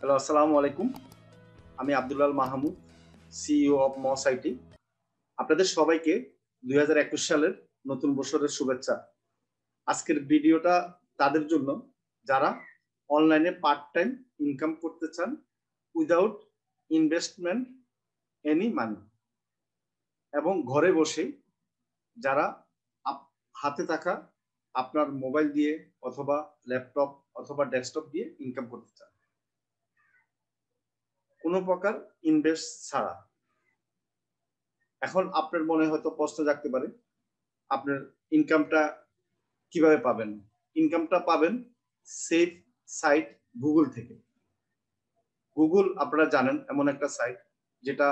Hello আসসালামু আলাইকুম আমি Abdullah Mahmud CEO of Mos IT আপনাদের সবাইকে দুই হাজার একুশ সালের নতুন বছরের শুভেচ্ছা। আজকের ভিডিওটা তাদের জন্য। যারা অনলাইনে পার্ট টাইম ইনকাম করতে চান উইদাউট ইনভেস্টমেন্ট এনি মানি এবং ঘরে বসে যারা হাতে থাকা আপনার মোবাইল দিয়ে অথবা ল্যাপটপ অথবা ডেস্কটপ দিয়ে ইনকাম করতে চান। কোনো প্রকার ইনভেস্ট ছাড়া। এখন আপনার মনে হয়তো প্রশ্ন জাগতে পারে। আপনার ইনকামটা কীভাবে পাবেন? ইনকামটা পাবেন সেফ সাইট গুগল থেকে। গুগল আপনারা জানেন, এমন একটা সাইট যেটা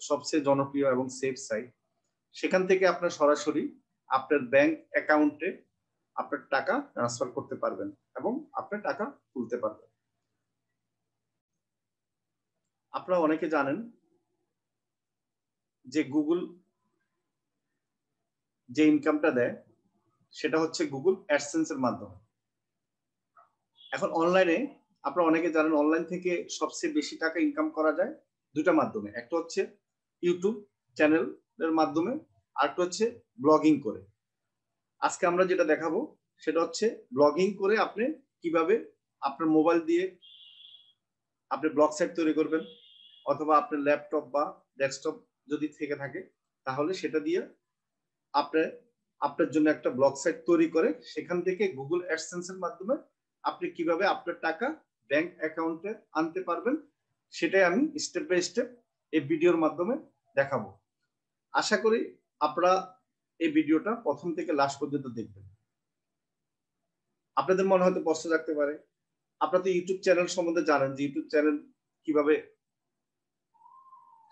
সবচেয়ে জনপ্রিয় এবং সেফ সাইট সেখান থেকে আপনার সরাসরি আপনার ব্যাংক অ্যাকাউন্টে আপনার টাকা ট্রান্সফার করতে পারবেন এবং আপনার টাকা তুলতে পারবেন। আপনারা অনেকে জানেন যে গুগল যে ইনকামটা দেয়, সেটা হচ্ছে গুগল অ্যাডসেন্স এর মাধ্যমে। এখন অনলাইনে আপনারা অনেকে জানেন অনলাইন থেকে সবচেয়ে বেশি টাকা ইনকাম করা যায় দুটা মাধ্যমে। একটা হচ্ছে ইউটিউব চ্যানেলের মাধ্যমে, আরেকটা হচ্ছে ব্লগিং করে। আজকে আমরা যেটা দেখাবো, সেটা হচ্ছে ব্লগিং করে আপনি কীভাবে আপনার মোবাইল দিয়ে আপনি ব্লগ সাইট তৈরি করবেন অথবা আপনার ল্যাপটপ বা ডেস্কটপ যদি থেকে থাকে, তাহলে সেটা দিয়ে আপনি, আপনার জন্য একটা ব্লগ সাইট তৈরি করে সেখান থেকে গুগল অ্যাডসেন্সের মাধ্যমে আপনি কীভাবে আপনার টাকা ব্যাংক অ্যাকাউন্টে আনতে পারবেন, সেটাই আমি স্টেপ বাই স্টেপ এই ভিডিওর মাধ্যমে দেখাবো। আশা করি আপনারা এই ভিডিওটা প্রথম থেকে লাস্ট পর্যন্ত দেখবেন। আপনাদের মনে হয়তো প্রশ্ন থাকতে পারে, আপনারা তো ইউটিউব চ্যানেল সম্বন্ধে জানেন যে ইউটিউব চ্যানেল কীভাবে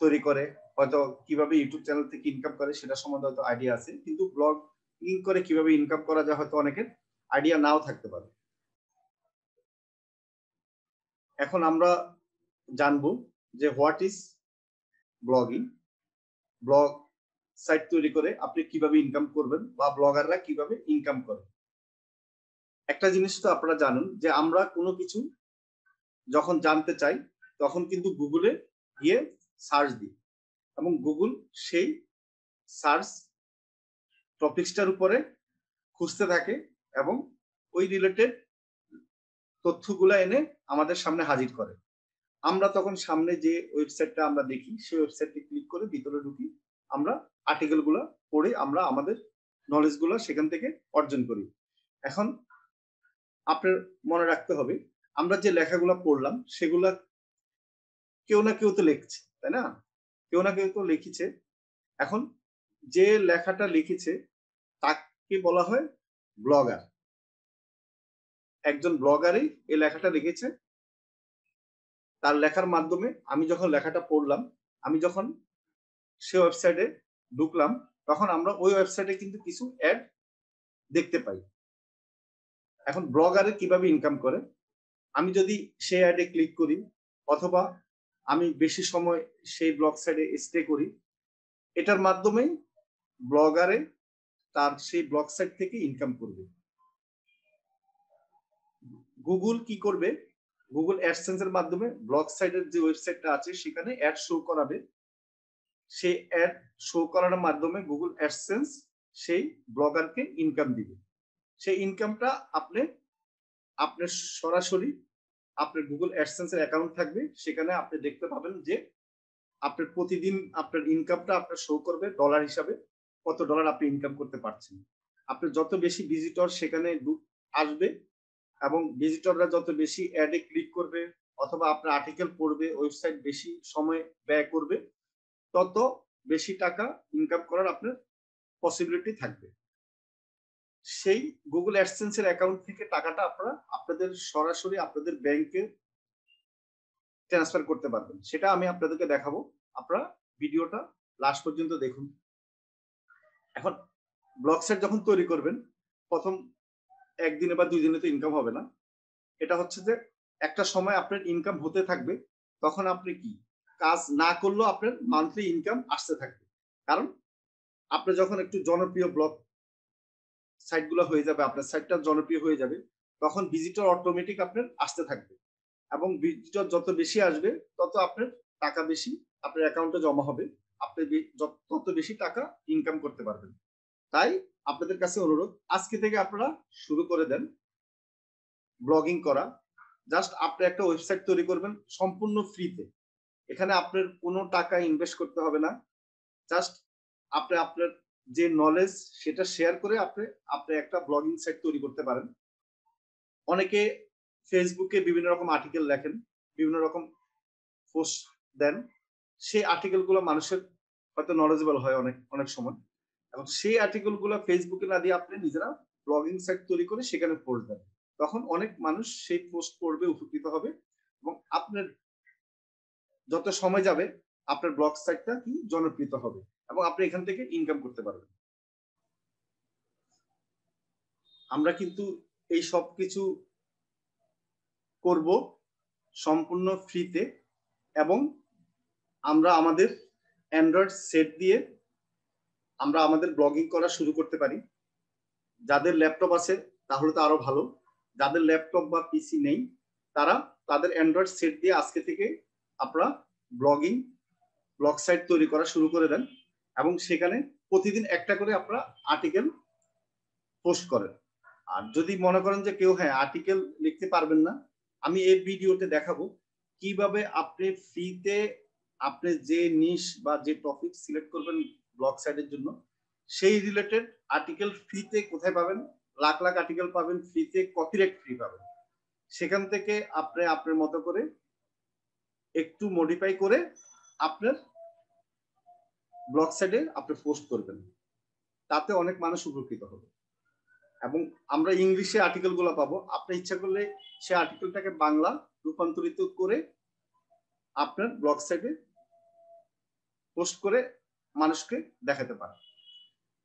তৈরি করে, হয়তো কীভাবে ইউটিউব চ্যানেল থেকে ইনকাম করে সেটা সম্বন্ধে হয়তো আইডিয়া আছে, কিন্তু ব্লগ ইন করে কীভাবে ইনকাম করা যায় হয়তো অনেকের আইডিয়া নাও থাকতে পারে। এখন আমরা জানব যে what is blogging blog site তৈরি করে আপনি কীভাবে ইনকাম করবেন বা ব্লগাররা কীভাবে ইনকাম করে? একটা জিনিস তো আপনারা জানেন যে আমরা কোনো কিছু যখন জানতে চাই, তখন কিন্তু গুগলে গিয়ে সার্চ দিই। এবং গুগল সেই সার্চ টপিক্সটার উপরে খুঁজতে থাকে এবং ওই রিলেটেড তথ্যগুলো এনে আমাদের সামনে হাজির করে। আমরা তখন সামনে যে ওয়েবসাইটটা আমরা দেখি, সেই ওয়েবসাইটটি ক্লিক করে ভিতরে ঢুকি। আমরা আর্টিকেলগুলো পড়ে আমরা আমাদের নলেজগুলো সেখান থেকে অর্জন করি। এখন আপনার মনে রাখতে হবে, আমরা যে লেখাগুলো পড়লাম, সেগুলা কেউ না কেউ তো লিখছে। তাই না? কেউ না কেউ তো লিখেছে। এখন যে লেখাটা লিখেছে, তাকে বলা হয় ব্লগার। একজন ব্লগারই এই লেখাটা লিখেছে। তার লেখার মাধ্যমে আমি যখন লেখাটা পড়লাম, আমি যখন সে ওয়েবসাইটে ঢুকলাম, তখন আমরা ওই ওয়েবসাইটে কিন্তু কিছু অ্যাড দেখতে পাই। এখন ব্লগারে কীভাবে ইনকাম করে? আমি যদি সেই অ্যাডে ক্লিক করি, অথবা আমি বেশি সময় সেই ব্লগ সাইডে স্টে করি। এটার মাধ্যমেই ব্লগারে তার সেই ব্লগ সাইট থেকে ইনকাম করবে। গুগল কি করবে? গুগল অ্যাডসেন্স এর মাধ্যমে ব্লগ সাইটের যে ওয়েবসাইটটা আছে, সেখানে অ্যাড শো করাবে। সেই অ্যাড শো করার মাধ্যমে গুগল অ্যাডসেন্স সেই ব্লগারকে ইনকাম দিবে। সেই ইনকামটা আপনি আপনার সরাসরি আপনার গুগল অ্যাডসেন্স এর অ্যাকাউন্ট থাকবে, সেখানে আপনি দেখতে পাবেন যে আপনার প্রতিদিন আপনার ইনকামটা আপনার শো করবে ডলার হিসাবে, কত ডলার আপনি ইনকাম করতে পারছেন। আপনার যত বেশি ভিজিটর সেখানে আসবে এবং ভিজিটররা যত বেশি অ্যাডে ক্লিক করবে অথবা আপনার আর্টিকেল পড়বে ওয়েবসাইট বেশি সময় ব্যয় করবে, তত বেশি টাকা ইনকাম করার আপনার পসিবিলিটি থাকবে। সেই গুগল অ্যাডসেন্স এর অ্যাকাউন্ট থেকে টাকাটা আপনারা আপনাদের সরাসরি আপনাদের ব্যাংকে ট্রান্সফার করতে পারবেন। সেটা আমি আপনাদেরকে দেখাবো। আপনারা ভিডিওটা লাস্ট পর্যন্ত দেখুন। এখন ব্লগ সাইট যখন তৈরি করবেন, প্রথম একদিনে বা দুই দিনে তো ইনকাম হবে না। এটা হচ্ছে যে একটা সময় আপনার ইনকাম হতে থাকবে, তখন আপনি কি? কাজ না করলেও আপনার মান্থলি ইনকাম আসতে থাকবে। কারণ আপনি যখন একটু জনপ্রিয় ব্লগ সাইটগুলো হয়ে যাবে, আপনার সাইটটা জনপ্রিয় হয়ে যাবে, তখন ভিজিটর অটোমেটিক আপনার আসতে থাকবে। এবং ভিজিটর যত বেশি আসবে, তত আপনার টাকা বেশি আপনার অ্যাকাউন্টে জমা হবে। আপনি তত বেশি টাকা ইনকাম করতে পারবেন। তাই আপনাদের কাছে অনুরোধ, আজকে থেকে আপনারা শুরু করে দেন ব্লগিং করা। জাস্ট আপনি একটা ওয়েবসাইট তৈরি করবেন সম্পূর্ণ ফ্রিতে এখানে আপনার কোনো টাকা ইনভেস্ট করতে হবে না। জাস্ট আপনি আপনার যে নলেজ সেটা শেয়ার করে আপনি আপনি একটা ব্লগিং সাইট তৈরি করতে পারেন। অনেকে ফেসবুকে বিভিন্ন রকম আর্টিকেল লেখেন, বিভিন্ন রকম পোস্ট দেন। সেই আর্টিকেলগুলো মানুষের হয়তো নলেজেবল হয় অনেক অনেক সময়। এবং সেই আর্টিকেলগুলো ফেসবুকে না দিয়ে আপনি নিজেরা ব্লগিং সাইট তৈরি করে সেখানে পোস্ট দেন। তখন অনেক মানুষ সেই পোস্ট পড়বে, উপকৃত হবে এবং আপনার যত সময় যাবে, আপনার ব্লগ সাইটটা কি জনপ্রিয় হবে। এবং আপনি এখান থেকে ইনকাম করতে পারবেন। আমরা কিন্তু এই সব কিছু করব সম্পূর্ণ ফ্রিতে এবং আমরা আমাদের অ্যান্ড্রয়েড সেট দিয়ে আমরা আমাদের ব্লগিং করা শুরু করতে পারি। যাদের ল্যাপটপ আছে তাহলে তো আরও ভালো। যাদের ল্যাপটপ বা পিসি নেই, তারা তাদের অ্যান্ড্রয়েড সেট দিয়ে আজকে থেকে আপনারা ব্লগিং ব্লগ সাইট তৈরি করা শুরু করে দেন। এবং সেখানে প্রতিদিন একটা করে আপনারা আর্টিকেল পোস্ট করেন। আর যদি মনে করেন যে কেউ হ্যাঁ আর্টিকেল লিখতে পারবেন না, আমি এই ভিডিওতে দেখাবো কীভাবে আপনি ফ্রিতে আপনি যে নিশ বা যে টপিক সিলেক্ট করবেন ব্লগ সাইটের জন্য, সেই রিলেটেড আর্টিকেল ফ্রিতে কোথায় পাবেন? লাখ লাখ আর্টিকেল পাবেন ফ্রিতে কপিরাইট ফ্রি পাবেন। সেখান থেকে আপনি আপনার মতো করে একটু মডিফাই করে আপনার ব্লগ সাইডে আপনি পোস্ট করবেন। তাতে অনেক মানুষ উপকৃত হবে। এবং আমরা ইংলিশে আর্টিকেলগুলো পাবো। আপনি ইচ্ছা করলে সে আর্টিকেলটাকে বাংলা রূপান্তরিত করে আপনার ব্লগ সাইটে পোস্ট করে মানুষকে দেখাতে পারেন।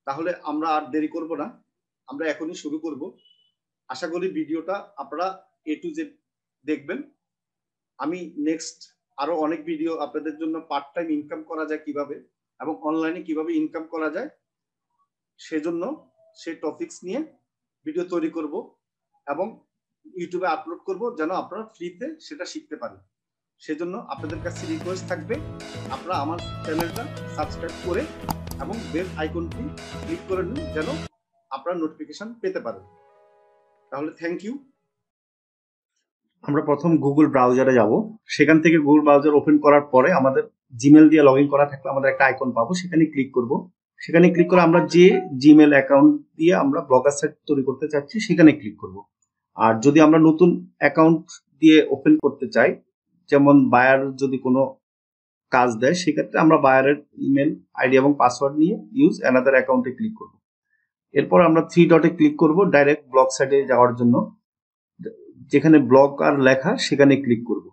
তাহলে আমরা আর দেরি করব না। আমরা এখনই শুরু করব। আশা করি ভিডিওটা আপনারা এ টু জেড দেখবেন। আমি নেক্সট আরও অনেক ভিডিও আপনাদের জন্য পার্ট টাইম ইনকাম করা যায় কীভাবে। এবং অনলাইনে কীভাবে ইনকাম করা যায়, সেজন্য সেই টপিকস নিয়ে ভিডিও তৈরি করব এবং ইউটিউবে আপলোড করব যেন আপনারা ফ্রিতে সেটা শিখতে পারেন। সেজন্য আপনাদের কাছে রিকোয়েস্ট থাকবে, আপনারা আমার চ্যানেলটা সাবস্ক্রাইব করে এবং বেল আইকনটি ক্লিক করে নিন যেন আপনারা নোটিফিকেশন পেতে পারেন। তাহলে থ্যাংক ইউ আমরা প্রথম গুগল ব্রাউজারে যাব। সেখান থেকে গুগল ব্রাউজার ওপেন করার পরে আমাদের জিমেল দিয়ে লগ ইন করা থাকলে আমাদের একটা আইকন পাবো, সেখানে ক্লিক করব। সেখানে ক্লিক করে আমরা যে জিমেল অ্যাকাউন্ট দিয়ে আমরা ব্লগার সাইট তৈরি করতে চাচ্ছি, সেখানে ক্লিক করব। আর যদি আমরা নতুন অ্যাকাউন্ট দিয়ে ওপেন করতে চাই, যেমন বায়ার যদি কোনো কাজ দেয়, সেক্ষেত্রে আমরা বায়ারের ইমেল আইডি এবং পাসওয়ার্ড নিয়ে ইউজ অ্যানাদার অ্যাকাউন্টে ক্লিক করব। এরপর আমরা থ্রি ডটে ক্লিক করব ডাইরেক্ট ব্লগ সাইটে যাওয়ার জন্য। যেখানে ব্লগ আর লেখা, সেখানে ক্লিক করব।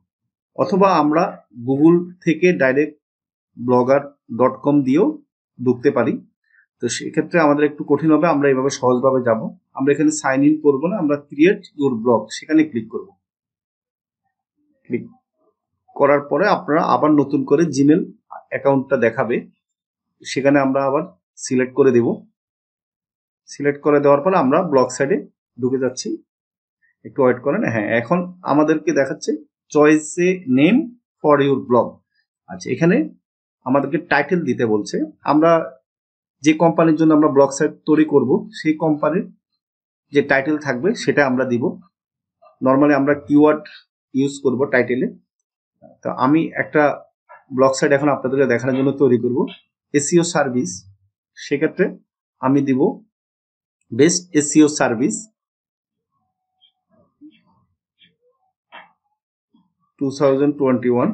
অথবা আমরা গুগল থেকে ডাইরেক্ট ব্লগার ডট কম দিয়েও ঢুকতে পারি। তো সেক্ষেত্রে আমাদের একটু কঠিন হবে, আমরা এভাবে সহজভাবে যাব। আমরা এখানে সাইন ইন করব না, আমরা ক্রিয়েট ইউর ব্লগ সেখানে ক্লিক করব। ক্লিক করার পরে আপনারা আবার নতুন করে জিমেল অ্যাকাউন্টটা দেখাবে। সেখানে আমরা আবার সিলেক্ট করে দেব। সিলেক্ট করে দেওয়ার পরে আমরা ব্লগ সাইডে ঢুকে যাচ্ছি। একটু ওয়েট করেন। হ্যাঁ এখন আমাদেরকে দেখাচ্ছে choose a name for your blog আচ্ছা এখানে আমাদেরকে টাইটেল দিতে বলছে। আমরা যে কোম্পানির জন্য আমরা ব্লগ সাইট তৈরি করব, সেই কোম্পানির যে টাইটেল থাকবে, সেটা আমরা দিব। নর্মালি আমরা কিওয়ার্ড ইউজ করব টাইটেলে তো আমি একটা ব্লগ সাইট এখন আপনাদেরকে দেখানোর জন্য তৈরি করব। এসিও সার্ভিস সেক্ষেত্রে আমি দিব best SEO service two thousand twenty one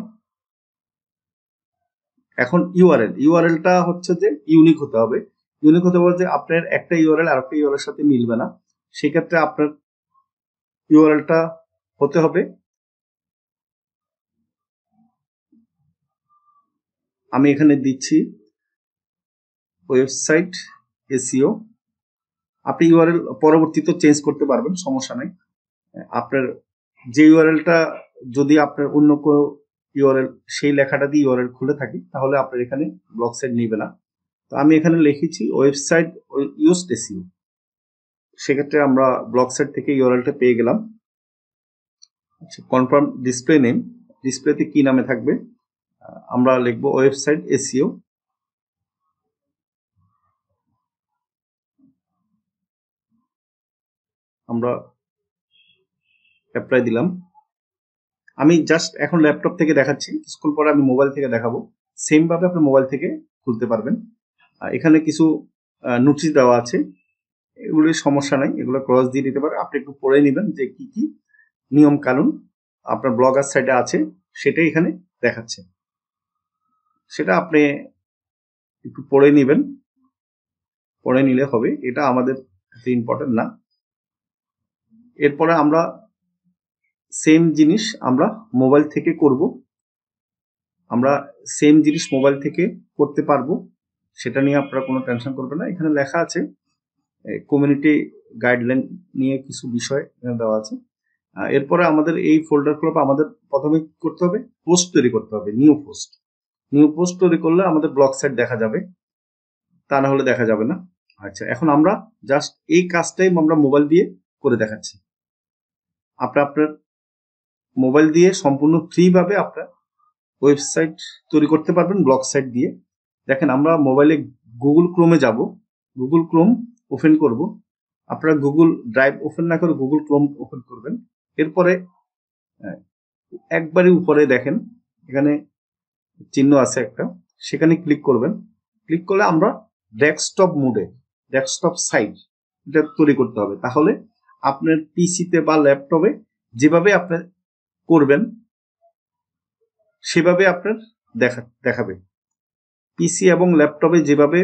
এখন ইউআরএল ইউআরএলটা হচ্ছে যে ইউনিক হতে হবে। ইউনিক হতে বলতে আপনার একটা ইউআরএল আর একটা ইউআরএল সাথে মিলবে না। সেক্ষেত্রে আপনার ইউআরএলটা হতে হবে। আমি এখানে দিচ্ছি ওয়েবসাইট এসিও আপনি ইউআরএল পরবর্তীতে চেঞ্জ করতে পারবেন, সমস্যা নাই। আপনার যে ইউআরএলটা যদি আপনার অন্য কোনো ইউআরএল সেই লেখাটা দিয়ে ইউআরএল খুলে থাকি, তাহলে আপনার এখানে ব্লক সাইট নিবে না। তো আমি এখানে লিখেছি ওয়েবসাইট ইউজ এসিও সেক্ষেত্রে আমরা ব্লক সাইট থেকে ইউআরএলটা পেয়ে গেলাম। আচ্ছা কনফার্ম ডিসপ্লে নেম ডিসপ্লেতে কি নামে থাকবে? আমরা লিখব ওয়েবসাইট এসিও আমরা অ্যাপ্লাই দিলাম। আমি জাস্ট এখন ল্যাপটপ থেকে দেখাচ্ছি, স্কুল পরে আমি মোবাইল থেকে দেখাবো। সেম ভাবে আপনি মোবাইল থেকে খুলতে পারবেন। এখানে কিছু নোটিশ দেওয়া আছে। এগুলির সমস্যা নাই, এগুলো ক্রস দিয়ে দিতে পারে আপনি একটু পড়ে নেবেন যে কি কি নিয়ম কানুন আপনার ব্লগার সাইডে আছে, সেটাই এখানে দেখাচ্ছে। সেটা আপনি একটু পড়ে নেবেন। পড়ে নিলে হবে। এটা আমাদের ইম্পর্টেন্ট না। এরপরে আমরা সেম জিনিস আমরা মোবাইল থেকে করব। আমরা সেম জিনিস মোবাইল থেকে করতে পারব। সেটা নিয়ে আপনারা কোনো টেনশন করবেন না। এখানে লেখা আছে কমিউনিটি গাইডলাইন নিয়ে কিছু বিষয় এখানে দেওয়া আছে। এরপরে আমাদের এই ফোল্ডারগুলো আমাদের প্রথমে করতে হবে? পোস্ট তৈরি করতে হবে নিউ পোস্ট নিউ পোস্ট তৈরি করলে আমাদের ব্লক সাইট দেখা যাবে। তা না হলে দেখা যাবে না। আচ্ছা এখন আমরা জাস্ট এই কাজটাই আমরা মোবাইল দিয়ে করে দেখাচ্ছি। আপনার আপনার মোবাইল দিয়ে সম্পূর্ণ ফ্রিভাবে আপনার ওয়েবসাইট তৈরি করতে পারবেন ব্লগ সাইট দিয়ে। দেখেন, আমরা মোবাইলে গুগল ক্রোমে যাব। গুগল ক্রোম ওপেন করব। আপনারা গুগল ড্রাইভ ওপেন না করে গুগল ক্রোম ওপেন করবেন। এরপরে একবারে উপরে দেখেন, এখানে চিহ্ন আছে একটা। সেখানে ক্লিক করবেন। ক্লিক করলে আমরা ডেস্কটপ মোডে ডেস্কটপ সাইট এটা তৈরি করতে হবে। তাহলে আপনার পিসিতে বা ল্যাপটপে যেভাবে আপনি করবেন, সেভাবে আপনার দেখা, দেখাবে। পিসি এবং ল্যাপটপে যেভাবে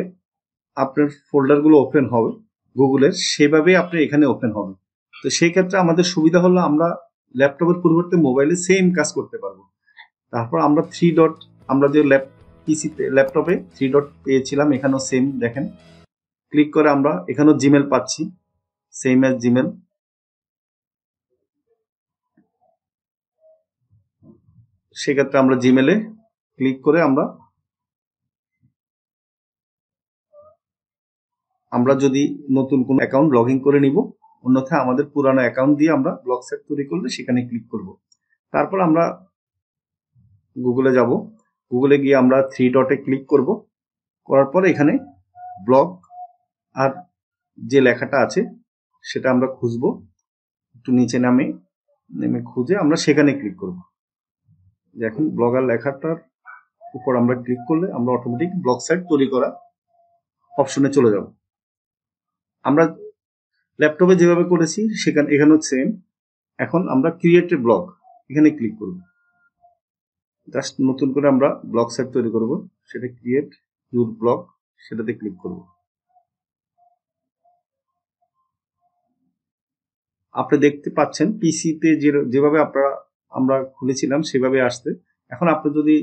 আপনার ফোল্ডারগুলো ওপেন হবে, গুগলের, সেভাবে আপনি এখানে ওপেন হবে। তো সেই ক্ষেত্রে আমাদের সুবিধা হলো আমরা ল্যাপটপের পরিবর্তে মোবাইলে সেম কাজ করতে পারব। তারপর আমরা থ্রি ডট আমরা যে ল্যাপ, পিসিতে, ল্যাপটপে থ্রি ডট পেয়েছিলাম, এখানেও সেম দেখেন। ক্লিক করে আমরা এখানেও জিমেল পাচ্ছি সেম অ্যাজ জিমেল সেক্ষেত্রে আমরা জিমেলে ক্লিক করে আমরা আমরা যদি নতুন কোন অ্যাকাউন্ট লগ করে নিব, অন্যথায় আমাদের পুরানো অ্যাকাউন্ট দিয়ে আমরা ব্লগ সেট তৈরি করলে সেখানে ক্লিক করব। তারপর আমরা গুগলে যাব। গুগলে গিয়ে আমরা থ্রি ডটে ক্লিক করব। করার পর এখানে ব্লগ আর যে লেখাটা আছে, সেটা আমরা খুঁজব। একটু নিচে নামে, নেমে খুঁজে আমরা সেখানে ক্লিক করব। দেখুন ব্লগার লেখাটার উপর আমরা ক্লিক করলে আমরা অটোমেটিক ব্লগ সাইট তৈরি করা অপশনে চলে যাব। আমরা ল্যাপটপে যেভাবে করেছি সেখানে, এখানেও সেম এখন আমরা ক্রিয়েট এ ব্লগ এখানে ক্লিক করব। জাস্ট নতুন করে আমরা ব্লগ সাইট তৈরি করব, সেটা ক্রিয়েট ইউর ব্লগ সেটাতে ক্লিক করব। আপনি দেখতে পাচ্ছেন পিসিতে যেভাবে আপনারা আমরা খুলেছিলাম সেভাবে আসতে। এখন আপনি যদি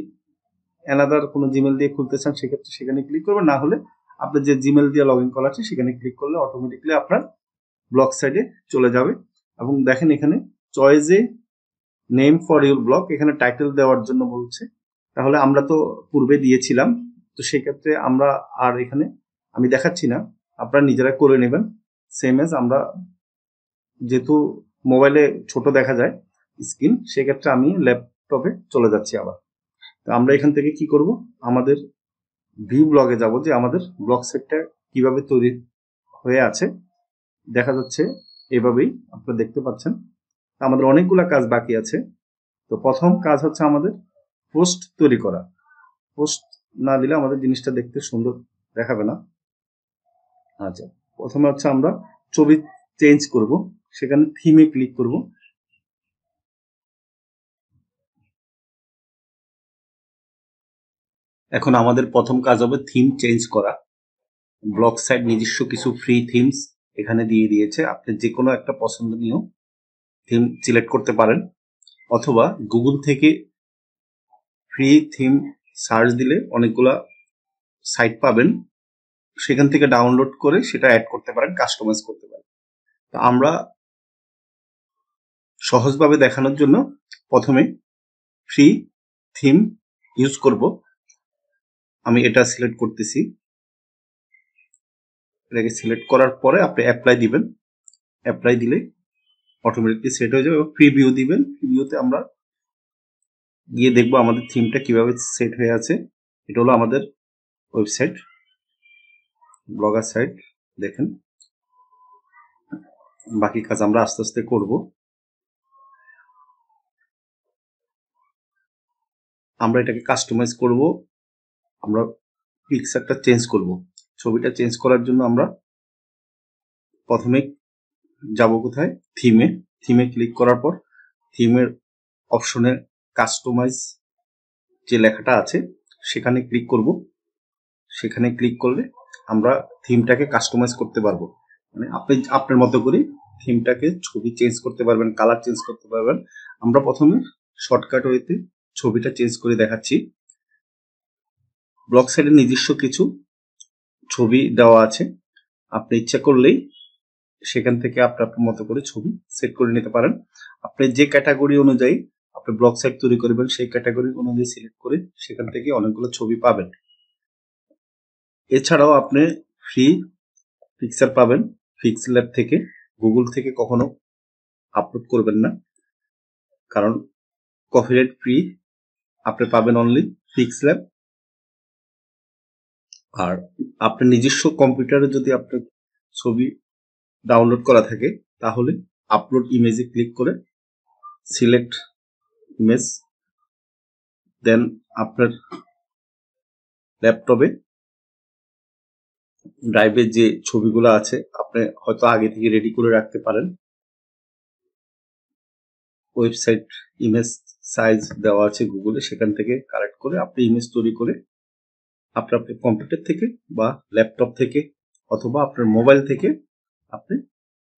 অ্যানাদার কোনো জিমেল দিয়ে খুলতে চান, সেক্ষেত্রে সেখানে ক্লিক করবেন। না হলে আপনার যে জিমেল দিয়ে লগ ইন করা আছে, সেখানে ক্লিক করলে অটোমেটিকলি আপনার ব্লক সাইডে চলে যাবে। এবং দেখেন এখানে choose a name for your blog এখানে টাইটেল দেওয়ার জন্য বলছে। তাহলে আমরা তো পূর্বে দিয়েছিলাম, তো সেক্ষেত্রে আমরা আর এখানে আমি দেখাচ্ছি না। আপনারা নিজেরা করে নেবেন। সেম এজ আমরা যেহেতু মোবাইলে ছোট দেখা যায় স্ক্রিন, সেক্ষেত্রে আমি ল্যাপটপে চলে যাচ্ছি আবার। তো আমরা এখান থেকে কি করব? আমাদের ভিউ ব্লগে যাব যে আমাদের ব্লগ সেটটা কীভাবে তৈরি হয়ে আছে। দেখা যাচ্ছে এভাবেই আপনারা দেখতে পাচ্ছেন। আমাদের অনেকগুলো কাজ বাকি আছে। তো প্রথম কাজ হচ্ছে আমাদের পোস্ট তৈরি করা। পোস্ট না দিলে আমাদের জিনিসটা দেখতে সুন্দর দেখাবে না। আচ্ছা প্রথমে হচ্ছে আমরা ছবি চেঞ্জ করব। সেখানে থিমে ক্লিক করব। এখন আমাদের প্রথম কাজ হবে থিম চেঞ্জ করা। ব্লক সাইট নিজস্ব কিছু ফ্রি থিমস এখানে দিয়ে দিয়েছে। আপনি যে কোনো একটা পছন্দনীয় থিম সিলেক্ট করতে পারেন। অথবা গুগল থেকে ফ্রি থিম সার্চ দিলে অনেকগুলা সাইট পাবেন। সেখান থেকে ডাউনলোড করে সেটা অ্যাড করতে পারেন কাস্টমাইজ করতে পারেন। তো আমরা সহজভাবে দেখানোর জন্য প্রথমে ফ্রি থিম ইউজ করব। আমি এটা সিলেক্ট করতেছি। এটাকে সিলেক্ট করার পরে আপনি অ্যাপ্লাই দিবেন। অ্যাপ্লাই দিলে অটোমেটিকলি সেট হয়ে যাবে প্রিভিউ দিবেন। প্রিভিউতে আমরা গিয়ে দেখব আমাদের থিমটা কীভাবে সেট হয়ে আছে। এটা হলো আমাদের ওয়েবসাইট ব্লগার সাইট দেখেন। বাকি কাজ আমরা আস্তে আস্তে করব। আমরা এটাকে কাস্টমাইজ করব। আমরা পিকচারটা চেঞ্জ করব। ছবিটা চেঞ্জ করার জন্য আমরা প্রথমে যাব কোথায়? থিমে থিমে ক্লিক করার পর থিমের অপশনে কাস্টমাইজ যে লেখাটা আছে, সেখানে ক্লিক করব। সেখানে ক্লিক করলে আমরা থিমটাকে কাস্টমাইজ করতে পারব। মানে আপনি, আপনার মতো করে থিমটাকে ছবি চেঞ্জ করতে পারবেন কালার চেঞ্জ করতে পারবেন। আমরা প্রথমে শর্টকাট ওয়েতে ছবিটা চেঞ্জ করে দেখাচ্ছি। ব্লক সাইডে নিজস্ব কিছু ছবি দেওয়া আছে। আপনি ইচ্ছা করলেই সেখান থেকে আপনি আপনার মতো করে ছবি সেট করে নিতে পারেন। আপনি যে ক্যাটাগরি অনুযায়ী আপনি ব্লক সাইট তৈরি করবেন, সেই ক্যাটাগরি অনুযায়ী সিলেক্ট করে সেখান থেকে অনেকগুলো ছবি পাবেন। এছাড়াও আপনি ফ্রি পিকচার পাবেন। ফিক্স ল্যাব থেকে গুগল থেকে কখনো আপলোড করবেন না। কারণ কপিরাইট ফ্রি আপনি পাবেন অনলি ফিক্স ল্যাব আর আপনার নিজস্ব কম্পিউটারে যদি আপনার ছবি ডাউনলোড করা থাকে, তাহলে আপলোড ইমেজে ক্লিক করে সিলেক্ট ইমেজ দেন আপনার ল্যাপটপে ড্রাইভে যে ছবিগুলো আছে, আপনি হয়তো আগে থেকে রেডি করে রাখতে পারেন। ওয়েবসাইট ইমেজ সাইজ দেওয়া আছে গুগলে সেখান থেকে কালেক্ট করে আপনি ইমেজ তৈরি করে আপনার আপনি কম্পিউটার থেকে বা ল্যাপটপ থেকে অথবা আপনার মোবাইল থেকে আপনি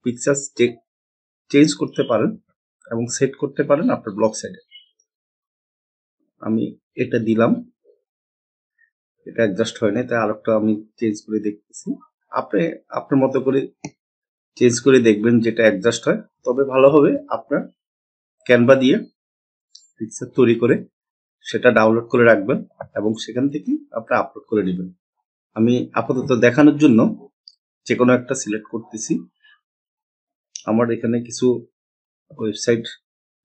পিকচার চেঞ্জ করতে পারেন এবং সেট করতে পারেন আপনার ব্লক সাইডে আমি এটা দিলাম। এটা অ্যাডজাস্ট হয় না তাই আরেকটা আমি চেঞ্জ করে দেখতেছি। আপনি, আপনার মতো করে চেঞ্জ করে দেখবেন যেটা অ্যাডজাস্ট হয়। তবে ভালো হবে আপনার ক্যানভা দিয়ে পিকচার তৈরি করে সেটা ডাউনলোড করে রাখবেন এবং সেখান থেকে আপনি আপলোড করে নেবেন। আমি আপাতত দেখানোর জন্য যে কোনো একটা সিলেক্ট করতেছি। আমার এখানে কিছু ওয়েবসাইট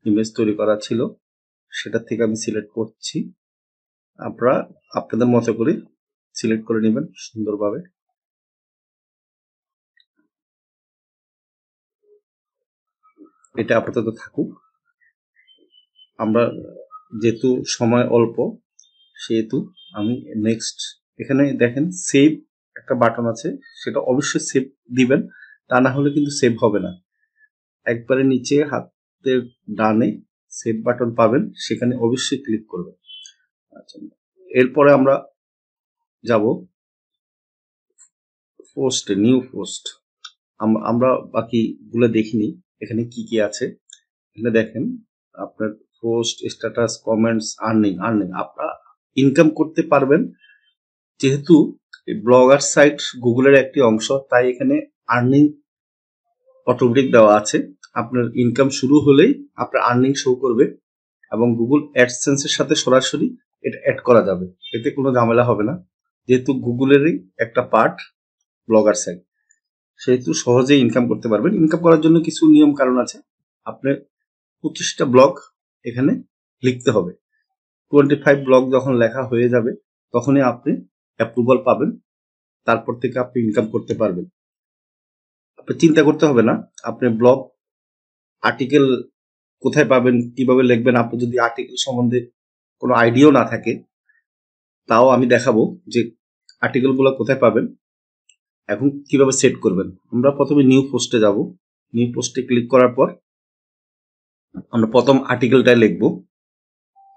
ইমেজ তৈরি করা ছিল, সেটা থেকে আমি সিলেক্ট করছি। আপনারা আপনাদের মতো করে সিলেক্ট করে নেবেন সুন্দরভাবে। এটা আপাতত থাকুক। আমরা যেহেতু সময় অল্প, সেহেতু আমি নেক্সট এখানে দেখেন সেভ একটা বাটন আছে, সেটা অবশ্যই সেভ দিবেন, তা না হলে কিন্তু সেভ হবে না। একবারে নিচে হাতের ডানে সেভ বাটন পাবেন, সেখানে অবশ্যই ক্লিক করবেন। আচ্ছা এরপরে আমরা যাব পোস্ট নিউ পোস্ট আমরা বাকিগুলো দেখিনি, এখানে কি কি আছে? এখানে দেখেন, আপনার post, status, comments, earning earning. আপনারা ইনকাম করতে পারবেন। যেহেতু ব্লগার সাইট গুগলের একটি অংশ, তাই এখানে আর্নিং অটোমেটিক দেওয়া আছে। আপনার ইনকাম শুরু হলেই আপনার আর্নিং শো করবে এবং গুগল অ্যাডসেন্সের সাথে সরাসরি এটা অ্যাড করা যাবে। এতে কোনো ঝামেলা হবে না। যেহেতু গুগলেরই একটা পার্ট ব্লগার সাইট, সেহেতু সহজেই ইনকাম করতে পারবেন। ইনকাম করার জন্য কিছু নিয়ম কারণ আছে। আপনার পঁচিশটা ব্লগ এখানে লিখতে হবে। টোয়েন্টি ফাইভ ব্লগ যখন লেখা হয়ে যাবে, তখনই আপনি অ্যাপ্রুভাল পাবেন। তারপর থেকে আপনি ইনকাম করতে পারবেন। আপনি চিন্তা করতে হবে না, আপনি ব্লগ আর্টিকেল কোথায় পাবেন, কীভাবে লিখবেন আপনি যদি আর্টিকেল সম্বন্ধে কোনো আইডিয়াও না থাকে, তাও আমি দেখাবো যে আর্টিকেলগুলো কোথায় পাবেন, এখন কীভাবে সেট করবেন। আমরা প্রথমে নিউ পোস্টে যাব। নিউ পোস্টে ক্লিক করার পর আমরা প্রথম আর্টিকেলটাই লিখব।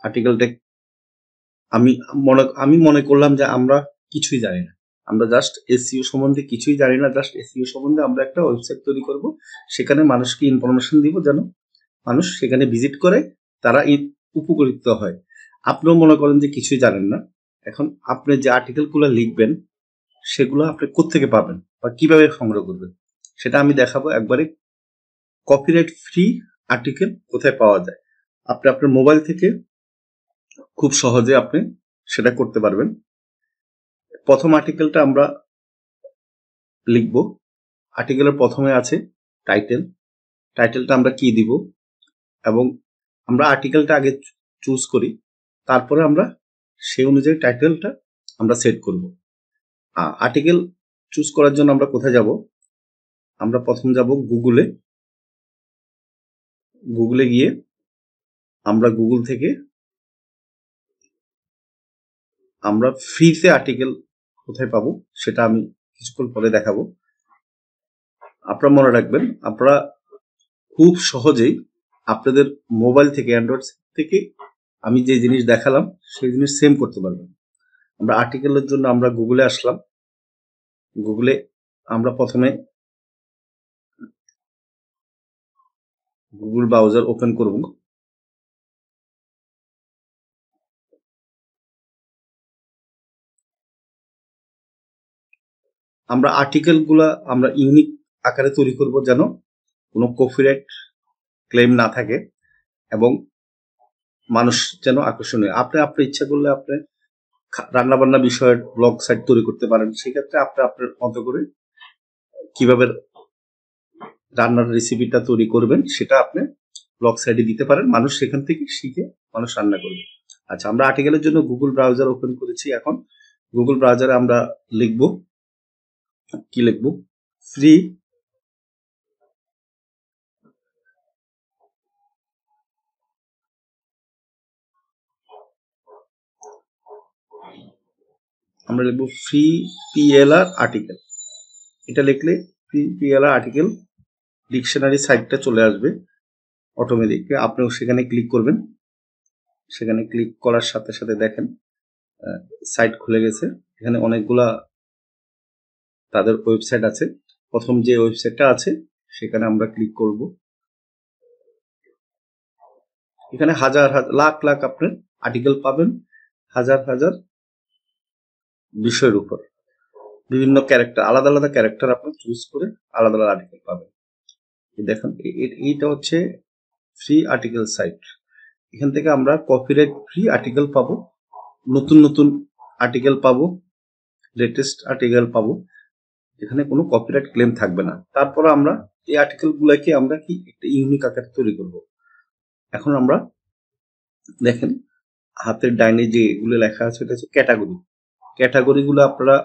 আর্টিকেলটা আমি মনে আমি মনে করলাম যে আমরা কিছুই জানি না। আমরা জাস্ট এসিও সম্বন্ধে কিছুই জানি না জাস্ট এসিও সম্বন্ধে আমরা একটা ওয়েবসাইট তৈরি করব। সেখানে মানুষকে ইনফরমেশন দিব যেন মানুষ সেখানে ভিজিট করে, তারা উপকৃত হয়। আপনিও মনে করেন যে কিছুই জানেন না। এখন আপনি যে আর্টিকেলগুলো লিখবেন, সেগুলো আপনি কোথেকে পাবেন বা কীভাবে সংগ্রহ করবেন, সেটা আমি দেখাবো একবারে কপিরাইট ফ্রি আর্টিকেল কোথায় পাওয়া যায়। আপনি আপনার মোবাইল থেকে খুব সহজে আপনি সেটা করতে পারবেন। প্রথম আর্টিকেলটা আমরা লিখব। আর্টিকেলের প্রথমে আছে টাইটেল টাইটেলটা আমরা কি দিব? এবং আমরা আর্টিকেলটা আগে চুজ করি। তারপরে আমরা সেই অনুযায়ী টাইটেলটা আমরা সেট করব। আর্টিকেল চুজ করার জন্য আমরা কোথায় যাব? আমরা প্রথম যাব গুগলে গুগলে গিয়ে আমরা গুগল থেকে আমরা ফ্রিতে আর্টিকেল কোথায় পাবো সেটা আমি কিছুক্ষণ পরে দেখাবো। আপনারা মনে রাখবেন, আপনারা খুব সহজেই আপনাদের মোবাইল থেকে অ্যান্ড্রয়েড থেকে আমি যে জিনিস দেখালাম সেই জিনিস সেম করতে পারবেন। আমরা আর্টিকেলের জন্য আমরা গুগলে আসলাম। গুগলে আমরা প্রথমে গুগল ব্রাউজার ওপেন করব। আমরা আর্টিকেলগুলা আমরা ইউনিক আকারে তৈরি করব যেন কোনো কপিরাইট ক্লেম না থাকে এবং মানুষ যেন আকর্ষণীয়। আপনি, আপনার ইচ্ছা করলে আপনি রান্না বান্না বিষয়ের ব্লগ সাইট তৈরি করতে পারেন। সেক্ষেত্রে আপনি, আপনার মতো করে কীভাবে রান্নার রেসিপিটা তৈরি করবেন, সেটা আপনি ব্লগ সাইডে দিতে পারেন। মানুষ সেখান থেকে শিখে মানুষ রান্না করবে। আচ্ছা আমরা আর্টিকেলের জন্য গুগল ব্রাউজার ওপেন করেছি এখন। গুগল ব্রাউজারে আমরা লিখব। কি লিখব? ফ্রি আমরা লিখব ফ্রি পিএলআর আর্টিকেল এটা লিখলে ফ্রি পিএলআর আর্টিকেল ডিকশনারি সাইটটা চলে আসবে অটোমেটিক আপনিও সেখানে ক্লিক করবেন। সেখানে ক্লিক করার সাথে সাথে দেখেন সাইট খুলে গেছে। এখানে অনেকগুলা তাদের ওয়েবসাইট আছে। প্রথম যে ওয়েবসাইটটা আছে, সেখানে আমরা ক্লিক করব। এখানে হাজার হাজার লাখ লাখ আপনি আর্টিকেল পাবেন হাজার হাজার বিষয়ের উপর। বিভিন্ন ক্যারেক্টার আলাদা আলাদা ক্যারেক্টার আপনি চুজ করে আলাদা আলাদা আর্টিকেল পাবেন। দেখুন এইটা হচ্ছে ফ্রি আর্টিকেল সাইট এখান থেকে আমরা কপিরাইট ফ্রি আর্টিকেল পাবো, নতুন নতুন আর্টিকেল পাবো লেটেস্ট আর্টিকেল পাবো, এখানে কোনো কপিরাইট ক্লেম থাকবে না। তারপর আমরা এই আর্টিকেল গুলাকে আমরা কি একটা ইউনিক আকারে তৈরি করব। এখন আমরা দেখেন, হাতের ডাইনে যে এগুলো লেখা আছে, এটা হচ্ছে ক্যাটাগরি ক্যাটাগরিগুলো আপনারা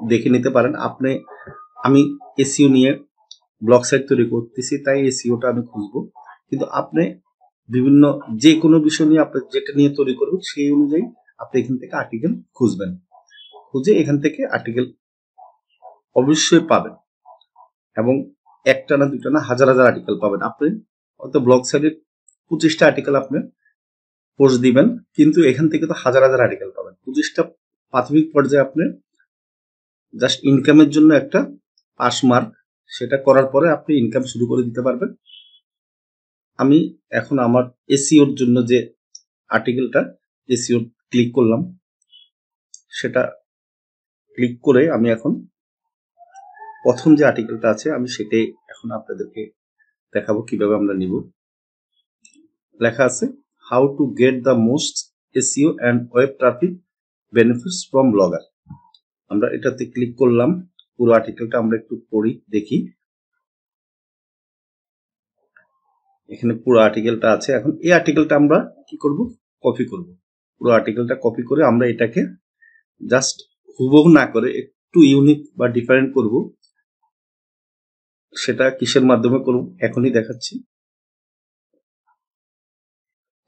দেখে নিতে পারেন। আপনি, আমি এসিও নিয়ে ব্লগ সাইট তৈরি করতেছি, তাই এসিওটা আমি খুঁজবো। কিন্তু আপনি বিভিন্ন, যে কোনো বিষয় নিয়ে আপনি যেটা নিয়ে তৈরি করবেন, সেই অনুযায়ী আপনি এখান থেকে আর্টিকেল খুঁজবেন। খুঁজে এখান থেকে আর্টিকেল অবশ্যই পাবেন এবং একটা না দুটা না হাজার হাজার আর্টিকেল পাবেন। আপনি হয়তো ব্লগ সাইটের পঁচিশটা আর্টিকেল আপনি পোস্ট দিবেন, কিন্তু এখান থেকে তো হাজার হাজার আর্টিকেল পাবেন। পঁচিশটা প্রাথমিক পর্যায়ে আপনি জাস্ট ইনকামের জন্য একটা পাস মার্ক সেটা করার পরে আপনি ইনকাম শুরু করে দিতে পারবেন। আমি এখন আমার এসিওর জন্য যে আর্টিকেলটা এসিও ক্লিক করলাম, সেটা ক্লিক করে আমি এখন প্রথম যে আর্টিকেলটা আছে, আমি সেটাই এখন আপনাদেরকে দেখাবো কীভাবে আমরা নিব। লেখা আছে how to get the most SEO and web traffic benefits from Blogger আমরা এটাতে ক্লিক করলাম। পুরো আর্টিকেলটা আমরা একটু পড়ি, দেখি। এখানে পুরো আর্টিকেলটা আছে। এখন এই আর্টিকেলটা আমরা কি করব? কপি করব। পুরো আর্টিকেলটা কপি করে আমরা এটাকে জাস্ট হুবহু না করে একটু ইউনিক বা ডিফারেন্ট করব। সেটা কিসের মাধ্যমে করব? এখনই দেখাচ্ছি।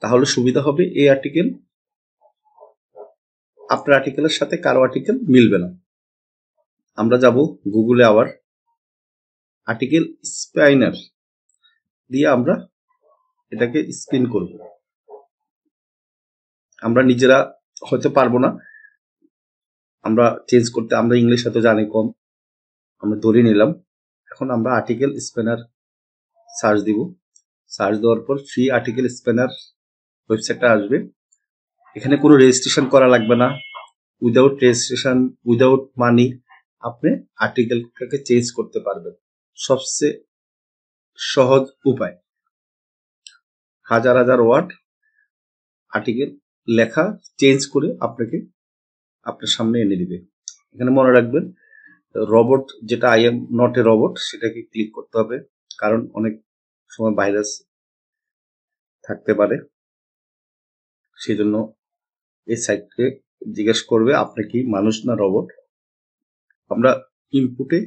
তাহলে সুবিধা হবে এই আর্টিকেল আপনার আর্টিকেলের সাথে কারও আর্টিকেল মিলবে না। আমরা যাব গুগলে আবার আর্টিকেল স্পাইনার দিয়ে আমরা এটাকে স্পিন করব। আমরা নিজেরা হয়তো পারব না। আমরা চেঞ্জ করতে, আমরা ইংলিশ হয়তো জানি কম। আমরা ধরে নিলাম। এখন আমরা আর্টিকেল স্প্যানার সার্চ দিব। সার্চ দেওয়ার পর ফ্রি আর্টিকেল স্প্যানার ওয়েবসাইটটা আসবে। এখানে কোনো রেজিস্ট্রেশন করা লাগবে না। উইদাউট রেজিস্ট্রেশন উইদাউট মানি আপনি আর্টিকেলটাকে চেঞ্জ করতে পারবেন। সবচেয়ে সহজ উপায়। হাজার হাজার ওয়ার্ড আর্টিকেল লেখা চেঞ্জ করে আপনাকে আপনার সামনে এনে দিবে। এখানে মনে রাখবেন রবট যেটা I am not a robot সেটাকে ক্লিক করতে হবে। কারণ অনেক সময় ভাইরাস থাকতে পারে। সেই জন্য এই সাইটকে জিজ্ঞেস করবে, আপনি কি মানুষ না রবট আমরা ইনপুটে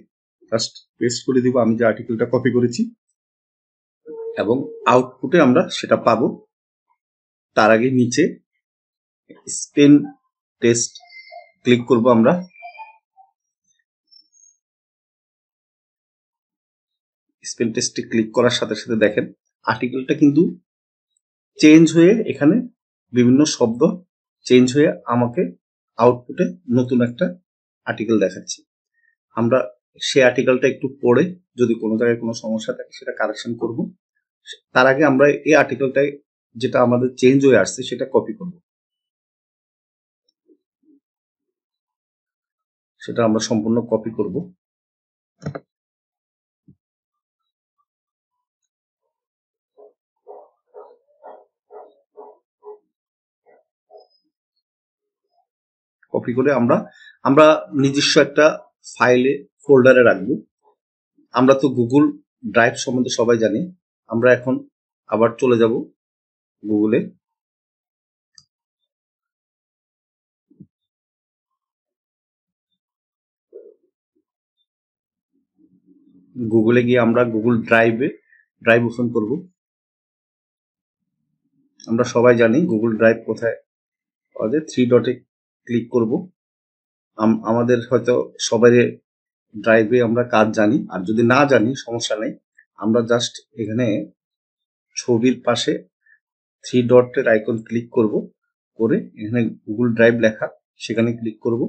জাস্ট পেস্ট করে দিব, আমি যে আর্টিকেলটা কপি করেছি। এবং আউটপুটে আমরা সেটা পাব। তার আগে নিচে স্পেন টেস্ট ক্লিক করব আমরা। স্পেন টেস্টে ক্লিক করার সাথে সাথে দেখেন আর্টিকেলটা কিন্তু চেঞ্জ হয়ে এখানে বিভিন্ন শব্দ চেঞ্জ হয়ে আমাকে আউটপুটে নতুন একটা আর্টিকেল দেখাচ্ছি। আমরা সেই আর্টিকেলটা একটু পড়ে যদি কোনো জায়গায় কোনো সমস্যা থাকে সেটা কারেকশন করব। তার আগে আমরা এই আর্টিকেলটায় যেটা আমাদের চেঞ্জ হয়ে আসছে সেটা কপি করব। সেটা আমরা সম্পূর্ণ কপি করব। কপি করে আমরা আমরা নিজস্ব একটা ফাইলে ফোল্ডারে রাখব। আমরা তো গুগল ড্রাইভ সম্বন্ধে সবাই জানি। আমরা এখন আবার চলে যাব গুগলে গুগলে গিয়ে আমরা গুগল ড্রাইভে ড্রাইভ ওপেন করব। আমরা সবাই জানি গুগল ড্রাইভ কোথায়? থ্রি ডটে ক্লিক করব। আমাদের হয়তো সবাই ড্রাইভে আমরা কাজ জানি, আর যদি না জানি, সমস্যা নেই। আমরা জাস্ট এখানে ছবির পাশে থ্রি ডটের আইকন ক্লিক করব, করে এখানে গুগল ড্রাইভ লেখা, সেখানে ক্লিক করব।